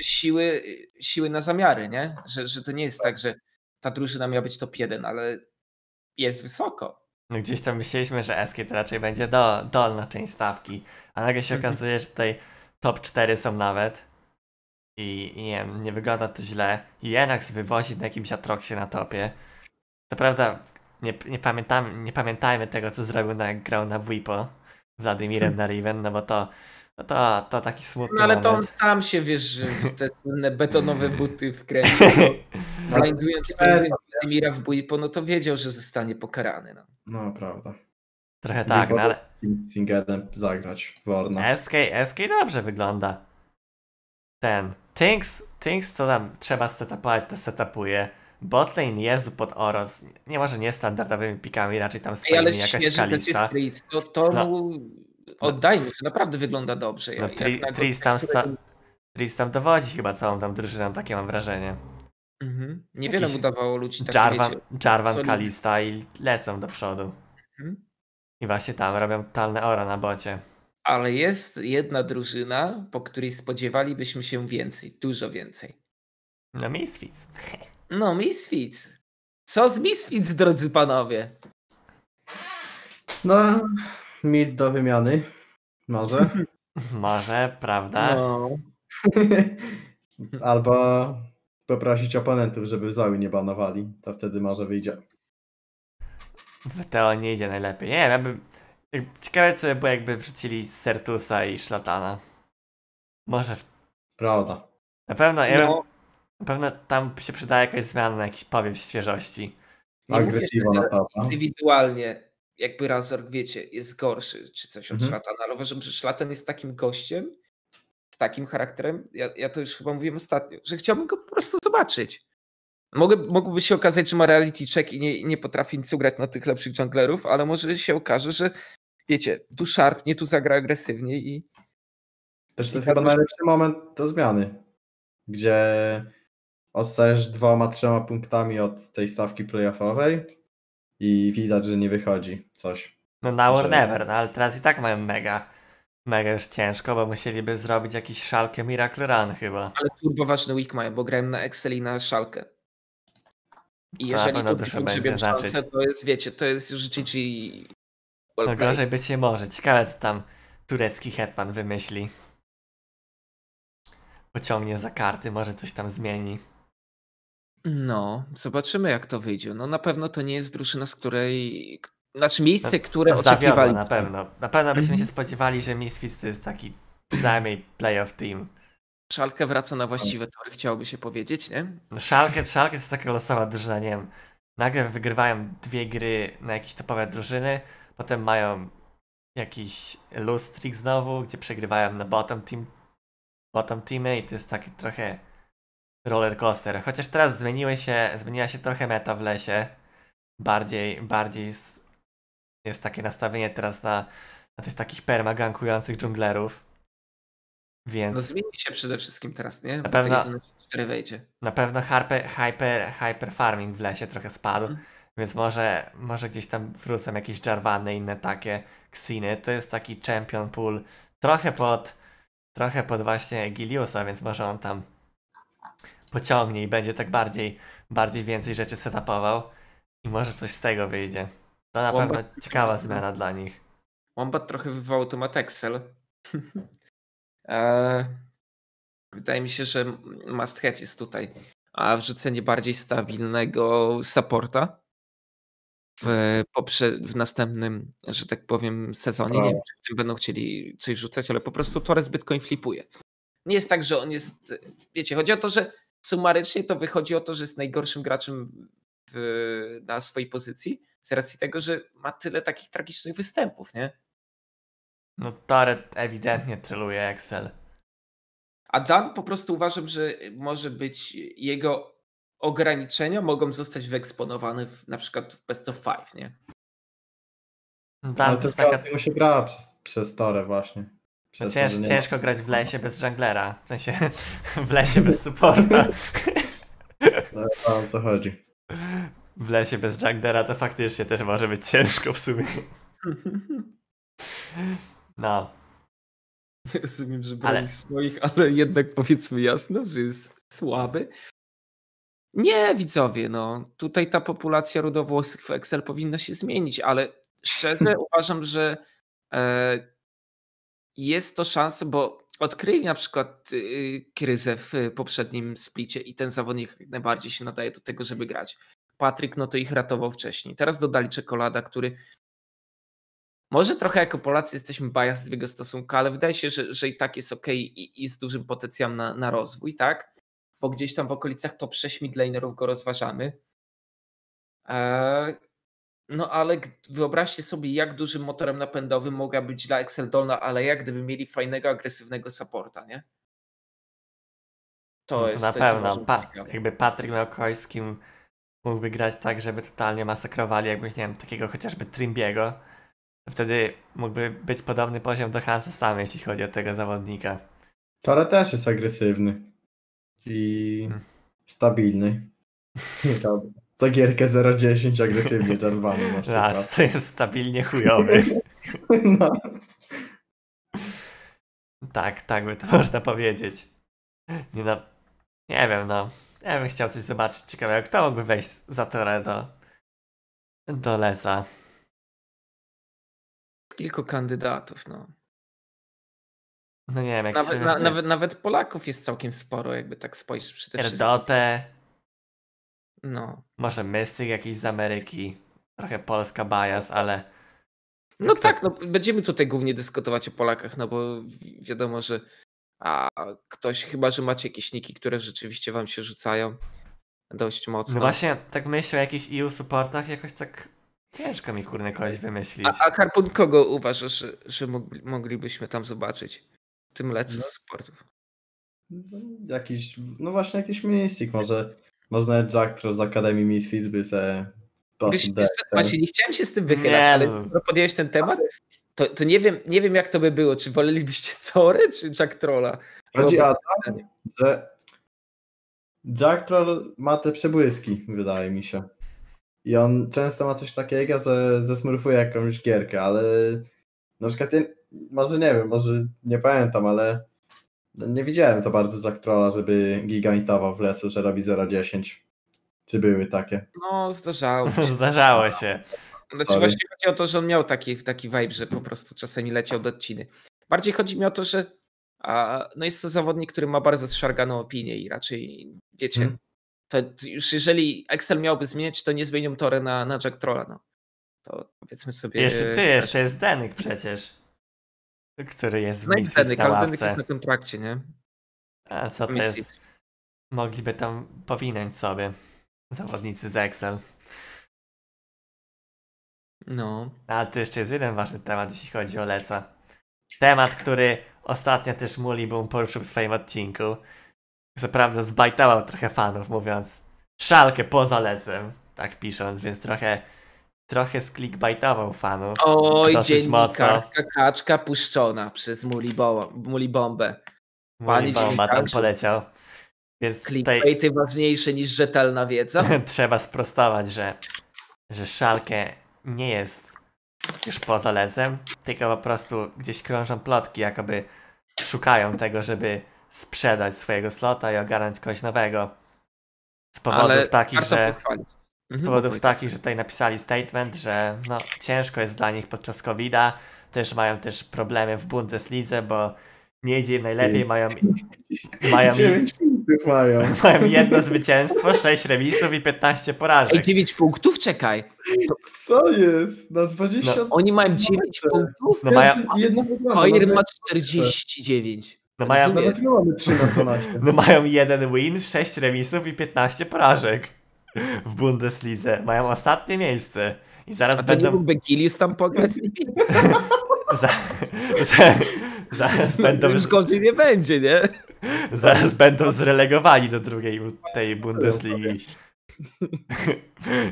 siły, siły na zamiary, nie? Że, że to nie jest tak, że ta drużyna miała być top 1, ale jest wysoko. No gdzieś tam myśleliśmy, że SK to raczej będzie do, dolna część stawki, a nagle się okazuje, że tutaj top 4 są nawet i, i nie wiem, nie wygląda to źle. I Enax wywozi na jakimś Atroxie na topie. Co prawda nie, nie, pamiętam, nie pamiętajmy tego, co zrobił na, jak grał na Wipo Władimirem na Riven, no bo to, no to, to taki smutny No ale to on moment. sam się, wiesz, że w te słynne betonowe buty wkręcił. No, blindując Wladimira w Buipo, no to wiedział, że zostanie pokarany. No. No prawda. Trochę tak, no ale Singedem zagrać Warna. SK, SK dobrze wygląda. Ten. Things, Things co tam trzeba setupować, to setupuje. Botlane Jezu pod Oros. Nie może nie standardowymi pikami, raczej tam Ej, ale swoimi jakaś świeży kalista. Tris, to, to No. mu oddajmy, że naprawdę wygląda dobrze. No, Tri- na go- Tris tam, którego- sta- Tris tam dowodzi chyba całą tam drużyną, takie mam wrażenie. Mhm. Niewiele Jakiś mu dawało ludzi takie, Jarvan, wiecie, Jarvan. Kalista i lecą do przodu. Mhm. I właśnie tam robią totalne ora na bocie. Ale jest jedna drużyna, po której spodziewalibyśmy się więcej, dużo więcej. No Misfits. No, Misfits. Co z Misfits, drodzy panowie? No, mid do wymiany. Może. Może, prawda? No. Albo poprosić oponentów, żeby Zoe nie banowali, to wtedy może wyjdzie. WTO nie idzie najlepiej. Nie wiem, jakby... jak- Ciekawe co by było jakby wrzucili Sertusa i Szlatana. Może... w- Prawda. Na pewno, ja bym, No, na pewno tam się przyda jakaś zmiana na jakiś powiew świeżości. Agresivo że na topa. indywidualnie jakby Razork, wiecie, jest gorszy czy coś od Mhm. Szlatana, ale uważam, że Szlatan jest takim gościem, z takim charakterem, ja, ja to już chyba mówiłem ostatnio, że chciałbym go po prostu zobaczyć. Mogę, mogłoby się okazać, że ma reality check i nie, nie potrafi nic ugrać na tych lepszych junglerów, ale może się okaże, że wiecie, tu szarpnie, tu zagra agresywnie i Też to jest chyba tak najlepszy moment do zmiany, gdzie odstajesz dwoma, trzema punktami od tej stawki playoffowej i widać, że nie wychodzi coś. No now or Że- never, no ale teraz i tak mają mega, mega już ciężko, bo musieliby zrobić jakiś szalkę Miracle Run chyba. ale turbo ważny week mają, bo grałem na Excel i na szalkę. I To jeżeli to będzie znaczyć. to jest, wiecie, to jest już GG. well No gorzej być nie może. Ciekawe co tam turecki hetman wymyśli. Pociągnie za karty, może coś tam zmieni. No, zobaczymy jak to wyjdzie. No na pewno to nie jest drużyna, z której... Znaczy miejsce, które Zawiodła oczekiwali. na pewno. Na pewno byśmy Mhm. się spodziewali, że Misfits to jest taki przynajmniej playoff team. Szalkę wraca na właściwe tory, chciałoby się powiedzieć, nie? No Szalkę, Szalkę to jest taka losowa drużyna, nie wiem. Nagle wygrywają dwie gry na jakieś topowe drużyny, potem mają jakiś lose streak znowu, gdzie przegrywają na bottom team, bottom teamy i to jest taki trochę roller coaster. Chociaż teraz zmieniły się, zmieniła się trochę meta w lesie. Bardziej, bardziej s- jest takie nastawienie teraz na, na tych takich permagankujących dżunglerów. Więc No zmieni się przede wszystkim teraz, nie? Bo pewno- 4 wejdzie. Na pewno hyper, hyper, hyper farming w lesie trochę spadł, Mhm. więc może, może gdzieś tam wrócą jakieś Jarvany i inne takie Xiny. To jest taki champion pool trochę pod, trochę pod właśnie Giliusa, więc może on tam pociągnie i będzie tak bardziej, bardziej więcej rzeczy setupował i może coś z tego wyjdzie. To na Wombat- pewno ciekawa zmiana dla nich. Wombat trochę wywołał temat Excel. Eee, Wydaje mi się, że must have jest tutaj. A wrzucenie bardziej stabilnego supporta w, poprze- w następnym, że tak powiem, sezonie. Nie wiem, czy w tym będą chcieli coś rzucać, ale po prostu Torres Bitcoin flipuje. Nie jest tak, że on jest. Wiecie, chodzi o to, że sumarycznie to wychodzi o to, że jest najgorszym graczem w, na swojej pozycji, z racji tego, że ma tyle takich tragicznych występów, nie? No Toret ewidentnie tryluje Excel. A Dan po prostu uważam, że może być jego ograniczenia mogą zostać wyeksponowane w, na przykład w Best of Five, nie? No Tam Ale to jest taka mu się gra przez, przez Torę właśnie. No Przez cięż, to, że nie ciężko grać w lesie bez junglera. W sensie w lesie bez supporta. No, o co chodzi. W lesie bez junglera to faktycznie też może być ciężko w sumie. No. Rozumiem, że Ale- broni swoich, ale jednak powiedzmy jasno, że jest słaby. Nie, widzowie, no tutaj ta populacja rudowłosych w Excel powinna się zmienić, ale szczerze uważam, że e, jest to szansa, bo odkryli na przykład y, kryzę w poprzednim splicie i ten zawodnik najbardziej się nadaje do tego, żeby grać. Patryk, no to ich ratował wcześniej. Teraz dodali Czekolada, który może trochę jako Polacy jesteśmy biased w jego stosunku, ale wydaje się, że, że i tak jest ok i, i z dużym potencjałem na, na rozwój, tak? Bo gdzieś tam w okolicach top 6 midlanerów go rozważamy. Eee, no ale wyobraźcie sobie, jak dużym motorem napędowym mogła być dla Excel Dolna, ale jak gdyby mieli fajnego, agresywnego supporta, nie? To No to jest na to pewno. Pa, jakby Patryk kim mógłby grać tak, żeby totalnie masakrowali, jakbyś, nie wiem, takiego chociażby Trimbiego. Wtedy mógłby być podobny poziom do Hansa sam, jeśli chodzi o tego zawodnika. Tore też jest agresywny i Hmm. stabilny. Co gierkę 0-10 agresywnie Jarvany na przykład. Raz, to jest stabilnie chujowy. No. tak, tak by to można powiedzieć. Nie no, nie wiem, no. Ja bym chciał coś zobaczyć ciekawego. Kto mógłby wejść za torę do, do lesa? Kilku kandydatów, no. No nie wiem, jak Nawet, na, nawet, nawet Polaków jest całkiem sporo, jakby tak spojrzeć przy wszystkie. Erdotę, No. może Mystyk jakiś z Ameryki. Trochę polska bias, ale No Kto- tak, no, będziemy tutaj głównie dyskutować o Polakach, no bo wi- wiadomo, że a ktoś, chyba że macie jakieś niki, które rzeczywiście wam się rzucają dość mocno. no właśnie tak myślę o jakichś EU supportach, jakoś tak ciężko mi kurde kogoś wymyślić. A, a Karpun, kogo uważasz, że, że mogli, moglibyśmy tam zobaczyć? Tym lecę No. z sportów. No, jakiś, no właśnie jakiś Mystic, może, może nawet Jack Troll z Akademii Misfits by se Wiesz, właśnie nie chciałem się z tym wychylać, Nie, ale no. podjąłeś ten temat, to, to nie, wiem, nie wiem jak to by było. Czy wolelibyście Tory czy Jack Trolla? Chodzi o to, że Jack Troll ma te przebłyski, wydaje mi się. I on często ma coś takiego, że zesmurfuje jakąś gierkę, ale na przykład, ja, może nie wiem, może nie pamiętam, ale nie widziałem za bardzo Jack Trolla, żeby gigantował w lecu, że robi 0.10. Czy były takie? No, zdarzało się. Zdarzało się. Znaczy Sorry. właśnie chodzi o to, że on miał taki, taki vibe, że po prostu czasami leciał do odciny. Bardziej chodzi mi o to, że a, no jest to zawodnik, który ma bardzo zszarganą opinię i raczej, wiecie, Mhm. To już jeżeli Excel miałby zmieniać, to nie zmienią Torę na, na Jack Trolla, no. To powiedzmy sobie... Jeszcze ty, jeszcze jest Denyk przecież. Który jest w No i Misfits Denyk, ale Denyk jest na kontrakcie, nie? A co to jest? Mogliby tam powinąć sobie zawodnicy z Excel. No. Ale tu jeszcze jest jeden ważny temat, jeśli chodzi o Leca. Temat, który ostatnio też Muli Boom poruszył w swoim odcinku. Co prawda zbajtował trochę fanów, mówiąc szalkę poza Lecem, tak pisząc, więc trochę trochę sklikbajtował fanów. Oj, dziennikarka kaczka puszczona przez Muli, Bo- Muli Bombę. Muli Pani Bomba tam poleciał. Więc tutaj Clickbaity ważniejsze niż rzetelna wiedza. trzeba sprostować, że, że Szalkę nie jest już poza Lecem, tylko po prostu gdzieś krążą plotki, jakoby szukają tego, żeby sprzedać swojego slota i ogarnąć kogoś nowego. Z powodów Ale takich, że pochwalić. z Mhm, powodów Wojtek. takich, że tutaj napisali statement, że no, ciężko jest dla nich podczas COVID-a, też mają też problemy w Bundeslidze, bo nie idzie im najlepiej, mają, mają, 9 punktów mają. mają jedno zwycięstwo, 6 remisów i 15 Ej, porażek. 9 punktów, czekaj. Co jest? Na 20 Oni mają 9 punktów? No mają, Jedna wygrana. Bayern no ma to- 49. no mają, Rozumiem. Nawet my mamy 3 na 12. no mają jeden win, 6 remisów i 15 porażek w Bundeslidze. Mają ostatnie miejsce. I zaraz A to nie będą. mógłby Gilius tam pograć z nimi? Za, za, zaraz będą. Już gorzej nie będzie, nie? Zaraz będą zrelegowani do drugiej tej Bundesligi.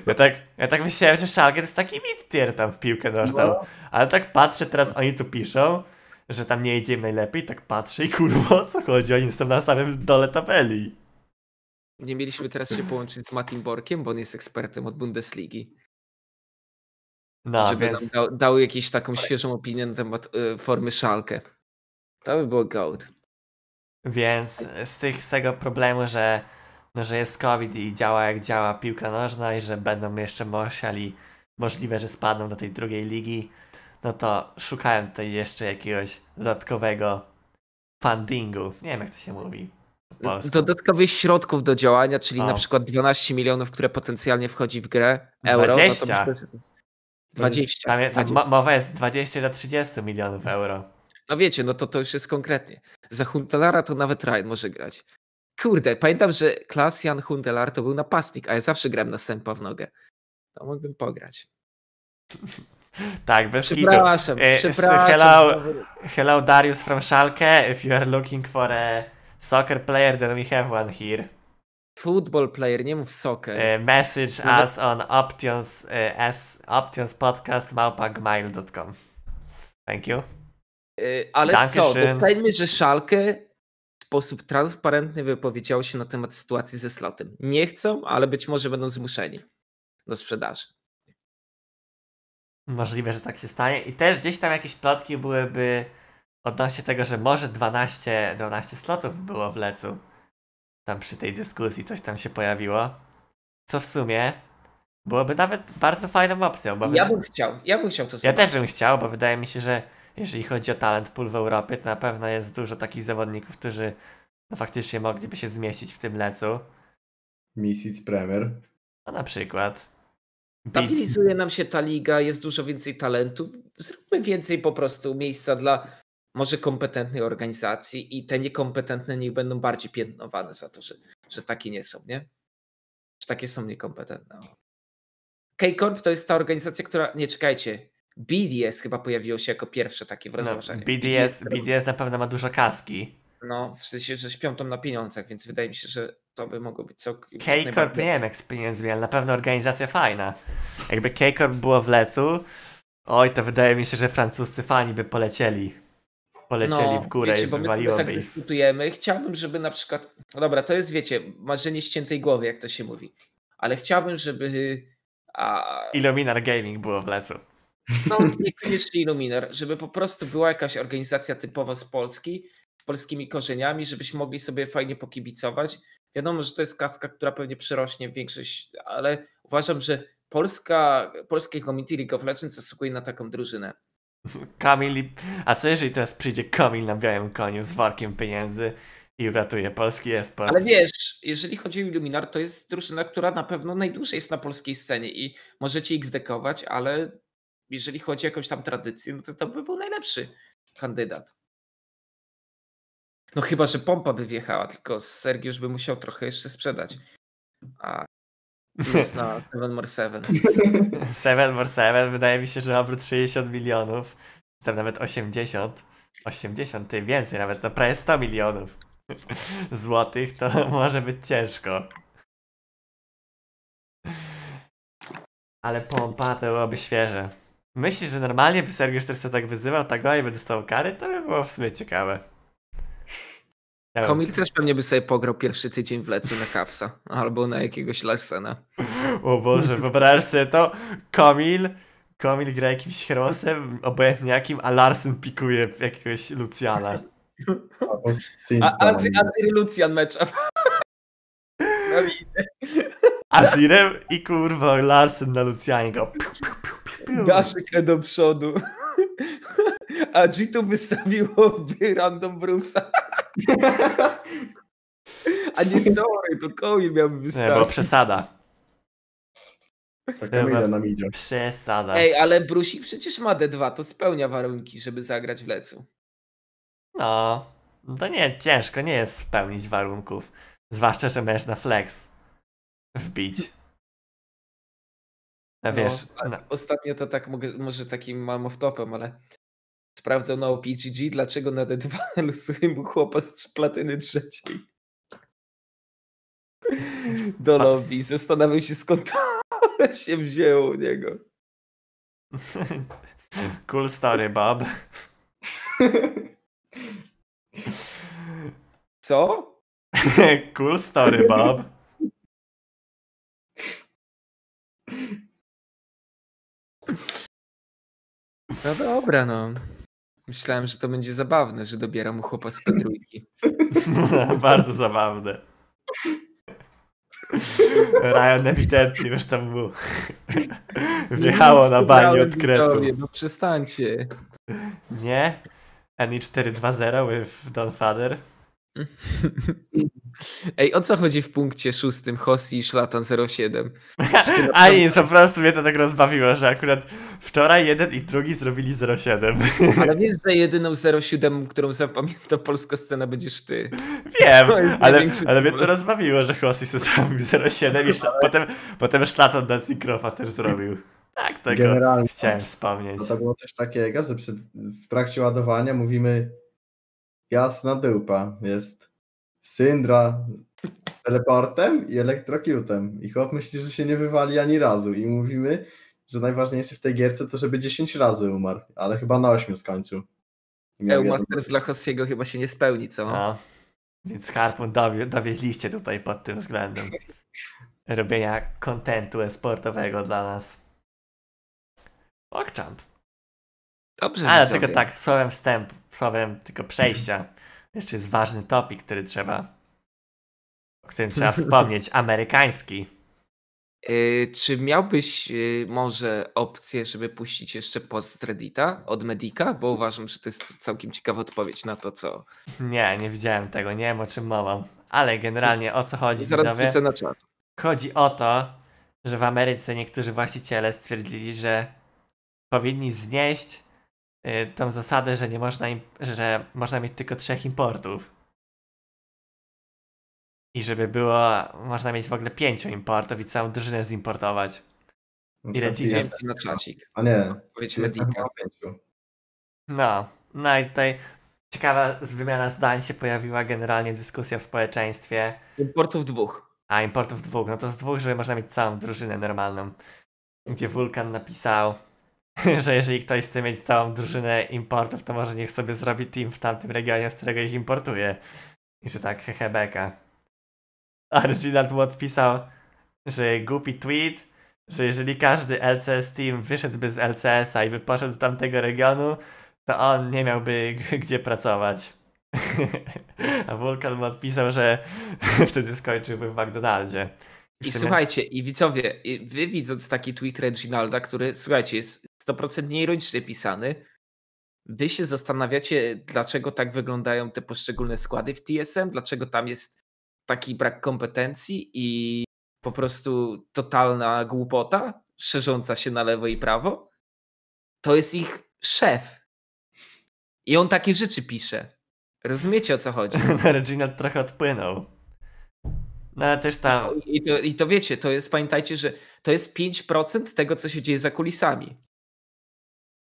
Ja tak, ja tak myślałem, że Schalke to jest taki mid-tier tam w piłkę nożną. No. Ale tak patrzę, teraz oni tu piszą, że tam nie idzie im najlepiej, tak patrzę i kurwa o co chodzi? Oni są na samym dole tabeli. Nie mieliśmy teraz się połączyć z Matim Borkiem, bo on jest ekspertem od Bundesligi. No, żeby więc nam dał, dał jakąś taką świeżą opinię na temat y, formy Szalkę. To by było gold. Więc z, tych, z tego problemu, że, no, że jest COVID i działa jak działa piłka nożna i że będą jeszcze musieli, możliwe, że spadną do tej drugiej ligi, no to szukałem tutaj jeszcze jakiegoś dodatkowego fundingu. Nie wiem jak to się mówi polsku. Dodatkowych środków do działania, czyli O. na przykład 12 milionów, które potencjalnie wchodzi w grę, euro. No to 20. myślę, że to jest 20. Tam, tam 20. mo- mowa jest 20 do 30 milionów euro. No wiecie, no to to już jest konkretnie. Za Huntelara to nawet Ryan może grać. Kurde, pamiętam, że Klas Jan Huntelar to był napastnik, a ja zawsze gram na stępa w nogę. To mógłbym pograć. Tak, bez kitu. Przepraszam, E, przepraszam. hello. Hello Darius from Schalke. If you are looking for a soccer player, then we have one here. Football player, nie mów soccer. Uh, message us on options as optionspodcast.gmail.com Thank you. Ale Dankeschön. co, doceńmy, że Szalkę w sposób transparentny wypowiedziało się na temat sytuacji ze slotem. Nie chcą, ale być może będą zmuszeni do sprzedaży. Możliwe, że tak się stanie. I też gdzieś tam jakieś plotki byłyby odnośnie tego, że może 12, 12 slotów było w lecu. Tam przy tej dyskusji coś tam się pojawiło. Co w sumie byłoby nawet bardzo fajną opcją. Bo Ja bym chciał, ja bym chciał to ja zobaczyć. też bym chciał, bo wydaje mi się, że jeżeli chodzi o talent pool w Europie, to na pewno jest dużo takich zawodników, którzy no, faktycznie mogliby się zmieścić w tym lecu. Misic Premier. No na przykład. Stabilizuje nam się ta liga, jest dużo więcej talentu. Zróbmy więcej po prostu miejsca dla może kompetentnych organizacji i te niekompetentne niech będą bardziej piętnowane za to, że, że takie nie są, nie? Że takie są niekompetentne. K-Corp to jest ta organizacja, która. Nie czekajcie. BDS chyba pojawiło się jako pierwsze takie w no, rozważaniach. BDS, BDS na pewno ma dużo kaski. No, w sensie, że śpią tam na pieniądzach, więc wydaje mi się, że to by mogło być całkiem. K-Corp nie wiem jak z pieniędzmi, ale na pewno organizacja fajna. Jakby K-Corp było w lesu, oj to wydaje mi się, że francuscy fani by polecieli. Polecieli w górę No, wiecie, i bo my sobie wywaliłoby tak ich. dyskutujemy. Chciałbym, żeby na przykład. No dobra, to jest, wiecie, marzenie ściętej głowy, jak to się mówi. Ale chciałbym, żeby. A, Illuminar Gaming było w lesu. no, niekoniecznie Illuminar, żeby po prostu była jakaś organizacja typowa z Polski, z polskimi korzeniami, żebyśmy mogli sobie fajnie pokibicować. Wiadomo, że to jest kaska, która pewnie przerośnie w większość, ale uważam, że Polska, polskie community League of Legends zasługuje na taką drużynę. Kamil, a co jeżeli teraz przyjdzie Kamil na białym koniu z workiem pieniędzy i uratuje polski esport? Ale wiesz, jeżeli chodzi o Illuminar, to jest drużyna, która na pewno najdłużej jest na polskiej scenie i możecie ich zdekować, ale jeżeli chodzi o jakąś tam tradycję, no to to by był najlepszy kandydat. No chyba, że pompa by wjechała, tylko Sergiusz by musiał trochę jeszcze sprzedać. A plus na 7 more 7. 7 more 7 wydaje mi się, że obrót 60 milionów, tam nawet 80, 80, ty więcej, nawet no prawie 100 milionów złotych, to może być ciężko. Ale pompa to byłoby świeże. Myślisz, że normalnie by Sergiusz też sobie tak wyzywał tego i by dostał kary? To by było w sumie ciekawe. Ja bym- Komil też pewnie by sobie pograł pierwszy tydzień w lecu na Kapsa albo na jakiegoś Larsena. O Boże, wyobraź sobie to. Kamil, Kamil gra jakimś herosem, obojętnie jakim, a Larsen pikuje w jakiegoś z A matchup. No widzę. Azirem i kurwa Larsen na Lucianie go. piu, piu, piu, piu, piu. Daszyk do przodu. A G2 wystawiłoby random Bruce'a. A nie sorry, to Koil miałby Nie, bo przesada. To Kamila nam idzie. Przesada. Ej, ale Brusik przecież ma D2, to spełnia warunki, żeby zagrać w lecu. No, to nie, ciężko nie jest spełnić warunków. Zwłaszcza, że możesz na flex wbić. No wiesz, No, no, Ostatnio to tak mogę, może takim mam off-topem, ale sprawdzał na OPGG, dlaczego na D2 losuje mu chłopa z platyny trzeciej. Do lobby. Zastanawiam się skąd to się wzięło u niego. cool story, Bob. Co? cool story, Bob. No dobra, no. Myślałem, że to będzie zabawne, że dobiera mu chłopa z Petrójki. Bardzo zabawne. Ryan ewidentnie już tam był. Wjechało na bani od kretu. No przestańcie. Nie? Ani 420 with Don Father. Ej, o co chodzi w punkcie szóstym Hossi i Szlatan 07? A nie, po prostu mnie to tak rozbawiło, że akurat wczoraj jeden i drugi zrobili 07. Ale wiesz, że jedyną 07, którą zapamięta polska scena będziesz ty. Wiem, ale, ale mnie to rozbawiło, że Hossi sobie zrobił 07 i szla, potem, potem Szlatan na Zinkrofa też zrobił. Tak, tego Generalnie chciałem wspomnieć. To było coś takiego, że przed, w trakcie ładowania mówimy jasna dupa, jest Syndra z teleportem i elektrocutem. I chłop myśli, że się nie wywali ani razu. I mówimy, że najważniejsze w tej gierce to, żeby 10 razy umarł, ale chyba na 8 skończył. Miał Masters dla Hossiego chyba się nie spełni, co? No. Więc Harpun dowie, dowieźliście tutaj pod tym względem robienia kontentu esportowego dla nas. Pogchamp. Dobrze, Ale widzowie. tylko tak, słowem wstępu, słowem tylko przejścia. Jeszcze jest ważny topik, który trzeba, o którym trzeba wspomnieć. Amerykański. Yy, czy miałbyś yy, może opcję, żeby puścić jeszcze post z Reddita od Medika? Bo uważam, że to jest całkiem ciekawa odpowiedź na to, co. Nie, nie widziałem tego, nie wiem o czym mowa. Ale generalnie o co chodzi, Zaraz wrócę na czat. Chodzi o to, że w Ameryce niektórzy właściciele stwierdzili, że powinni znieść y, tą zasadę, że nie można, im, że można mieć tylko trzech importów. I żeby było, można mieć w ogóle pięciu importów i całą drużynę zimportować. No Wiem jest- ci na czacik. A nie, na pięciu. No, no i tutaj ciekawa wymiana zdań się pojawiła generalnie dyskusja w społeczeństwie. Importów dwóch. A importów dwóch, no to z dwóch, żeby można mieć całą drużynę normalną. Gdzie Wulkan napisał, że jeżeli ktoś chce mieć całą drużynę importów, to może niech sobie zrobi team w tamtym regionie, z którego ich importuje. I że tak hehe beka. A Reginald mu odpisał, że głupi tweet, że jeżeli każdy LCS team wyszedłby z LCS-a i by poszedł do tamtego regionu, to on nie miałby gdzie pracować. A Wulkan mu odpisał, że wtedy skończyłby w McDonaldzie. I sumie- słuchajcie, i widzowie, wy widząc taki tweet Reginalda, który, słuchajcie, jest 100% nieironicznie pisany, wy się zastanawiacie, dlaczego tak wyglądają te poszczególne składy w TSM, dlaczego tam jest taki brak kompetencji i po prostu totalna głupota, szerząca się na lewo i prawo. To jest ich szef. I on takie rzeczy pisze. Rozumiecie o co chodzi? No, Reginald trochę odpłynął. No ale też tam. I to, I to wiecie, to jest, pamiętajcie, że to jest 5% tego, co się dzieje za kulisami.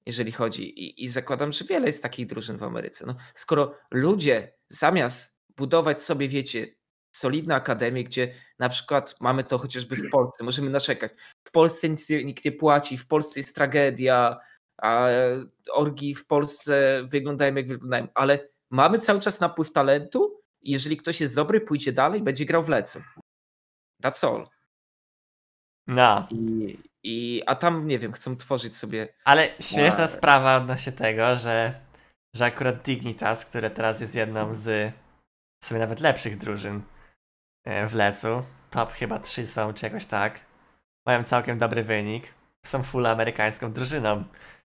Jeżeli chodzi. I, I zakładam, że wiele jest takich drużyn w Ameryce. No, skoro ludzie zamiast budować sobie, wiecie, solidne akademie, gdzie na przykład mamy to chociażby w Polsce, możemy narzekać. W Polsce nic nikt nie płaci, w Polsce jest tragedia, a orgi w Polsce wyglądają jak wyglądają, ale mamy cały czas napływ talentu i jeżeli ktoś jest dobry, pójdzie dalej, będzie grał w lecu. That's all. No. I, i, a tam, nie wiem, chcą tworzyć sobie. Ale śmieszna Ale- sprawa odnośnie tego, że, że akurat Dignitas, które teraz jest jedną z w sumie nawet lepszych drużyn e, w lesu, top chyba 3 są, czy jakoś tak, mają całkiem dobry wynik, są full amerykańską drużyną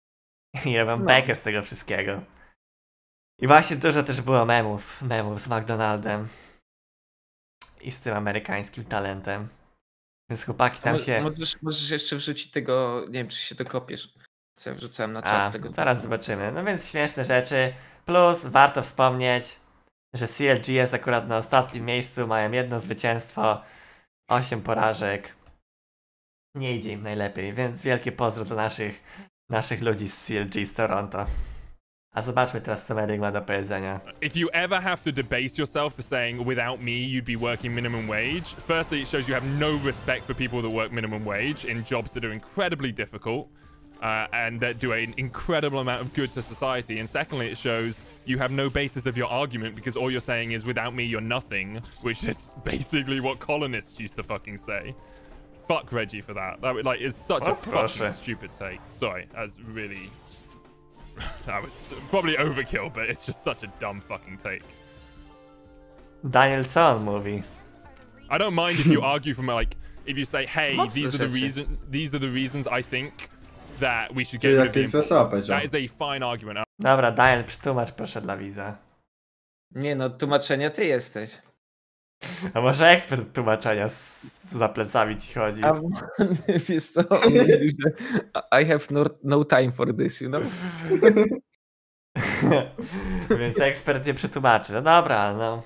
i robią No. bekę z tego wszystkiego. I właśnie dużo też było memów, memów z McDonaldem i z tym amerykańskim talentem. Więc chłopaki tam się... Możesz, możesz jeszcze wrzucić tego, nie wiem, czy się dokopiesz. Co ja wrzucałem na czat A, tego. zaraz zobaczymy. No więc śmieszne rzeczy. Plus warto wspomnieć, że CLG jest akurat na ostatnim miejscu, mają jedno zwycięstwo, 8 porażek. Nie idzie im najlepiej, więc wielkie pozdro do naszych, naszych ludzi z CLG z Toronto. A zobaczmy teraz, co Medyk ma do if you ever have to debase yourself to saying without me you'd be working minimum wage firstly it shows you have no respect for people that work minimum wage in jobs that are incredibly difficult uh, and that do an incredible amount of good to society. And secondly it shows you have no basis of your argument because all you're saying is without me you're nothing which is basically what colonists used to fucking say. Fuck reggie for that. That would, like is such Oh, a fucking stupid take. Sorry that's really that was probably overkill, but it's just such a dumb fucking take. Daniel, co on mówi? I don't mind if you argue from like if you say, "Hey, Mocne these are the reason, these are the reasons I think that we should Czy get rid of the jakieś import." USA powiedział? That is a fine argument. Dobra, Daniel, przetłumacz proszę dla widza. Nie no, tłumaczenia ty jesteś. A może ekspert tłumaczenia z, za plecami ci chodzi? A wiesz co, on mówi, że I have no, no time for this, you know? Więc ekspert nie przetłumaczy. No dobra, no.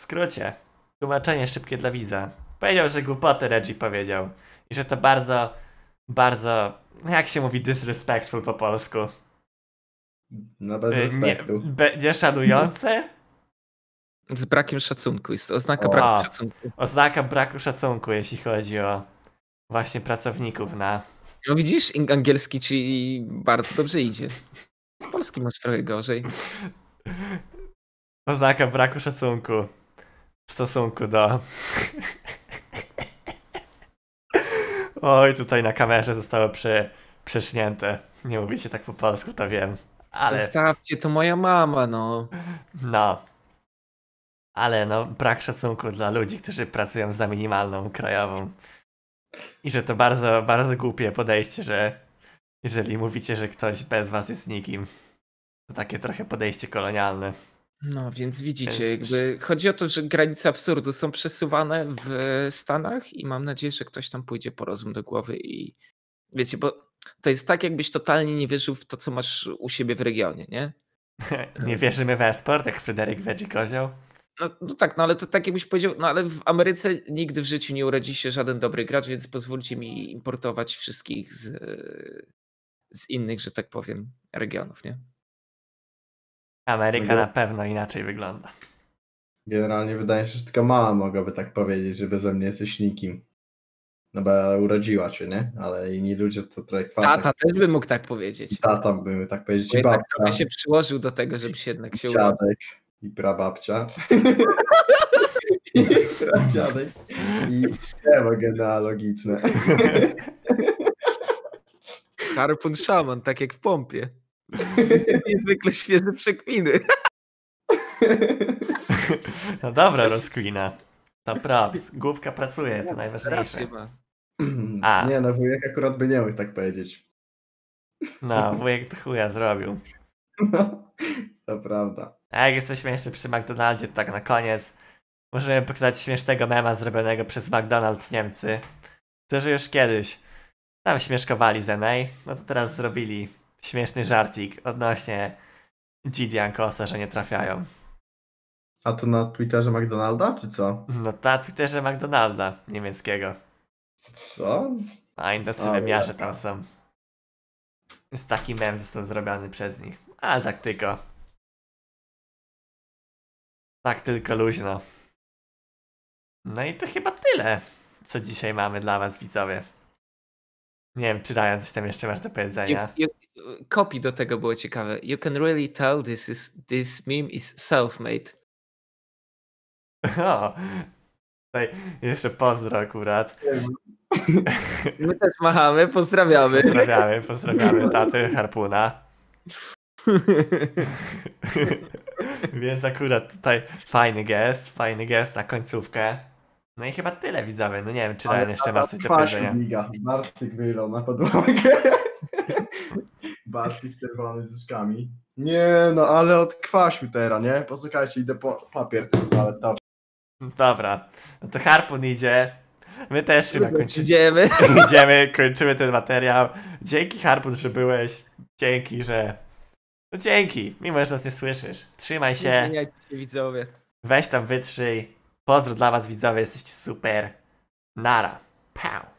W skrócie. Tłumaczenie szybkie dla widza. Powiedział, że głupoty Reggie powiedział. I że to bardzo, bardzo, no jak się mówi disrespectful po polsku? No bez Y, Nie, respektu. be, nie szanujące? Z brakiem szacunku, jest to oznaka O. braku szacunku. Oznaka braku szacunku, jeśli chodzi o właśnie pracowników na... No widzisz, angielski ci bardzo dobrze idzie. Z polskim masz trochę gorzej. Oznaka braku szacunku w stosunku do... Oj, tutaj na kamerze zostało prze, przesznięte. Nie mówi się tak po polsku, to wiem. Ale... Zostawcie, to moja mama, no. No. Ale no, brak szacunku dla ludzi, którzy pracują za minimalną krajową I że to bardzo, bardzo głupie podejście, że jeżeli mówicie, że ktoś bez was jest nikim, to takie trochę podejście kolonialne. No, więc widzicie, Więc- jakby chodzi o to, że granice absurdu są przesuwane w Stanach i mam nadzieję, że ktoś tam pójdzie po rozum do głowy i wiecie, bo to jest tak, jakbyś totalnie nie wierzył w to, co masz u siebie w regionie, nie? Nie wierzymy w esport, jak Fryderyk Wedzik kozioł. No, no tak, no ale to tak jakbyś powiedział, no ale w Ameryce nigdy w życiu nie urodzi się żaden dobry gracz, więc pozwólcie mi importować wszystkich z, z innych, że tak powiem, regionów, nie? Ameryka No na pewno inaczej wygląda. Generalnie wydaje się, że tylko mama mogłaby tak powiedzieć, że beze mnie jesteś nikim. No bo urodziła cię, nie? Ale inni ludzie to trochę kwasek. Tata też by mógł tak powiedzieć. Tata by tak powiedzieć. Bo I jednak babcia, trochę się przyłożył do tego, żebyś jednak się urodził. I prababcia. I pradziadek. I drzewo genealogiczne. Harpun szaman, tak jak w pompie. Niezwykle świeże przekminy. No dobra, rozkwina. To props. Główka pracuje, to najważniejsze. A. Nie, no wujek akurat by nie mógł tak powiedzieć. No, wujek to chuja zrobił. No, to prawda. A jak jesteśmy jeszcze przy McDonaldzie, to tak na koniec możemy pokazać śmiesznego mema zrobionego przez McDonald Niemcy, którzy już kiedyś tam śmieszkowali z NA, no to teraz zrobili śmieszny żarcik odnośnie Gideon Kosa, że nie trafiają. A to na Twitterze McDonalda, czy co? No to na Twitterze McDonalda niemieckiego. Co? A i tacy dobra. tam są. Jest taki mem został zrobiony przez nich. Ale tak tylko. Tak tylko luźno. No i to chyba tyle, co dzisiaj mamy dla was widzowie. Nie wiem, czy Ryan coś tam jeszcze masz do powiedzenia. You, you, kopii do tego było ciekawe. You can really tell this is this meme is self-made. O, tutaj jeszcze pozdro akurat. My też machamy, pozdrawiamy. Pozdrawiamy, pozdrawiamy taty Harpuna. Więc akurat tutaj fajny gest, fajny gest na końcówkę. No i chyba tyle widzowie. No nie wiem, czy Ryan jeszcze masz coś do powiedzenia. Giga. Barcyk wylał na podłogę. Barcyk czerwony z łyżkami. Nie, no ale odkwasił teraz, nie? Posłuchajcie, idę po papier, ale to. Dobra, no to Harpun idzie. My też chyba kończymy. Idziemy. Idziemy, kończymy ten materiał. Dzięki Harpun, że byłeś. Dzięki, że... No dzięki, mimo że nas nie słyszysz. Trzymaj się, zmieniajcie się widzowie. weź tam wytrzyj. Pozdro dla was widzowie, jesteście super. Nara. Pow.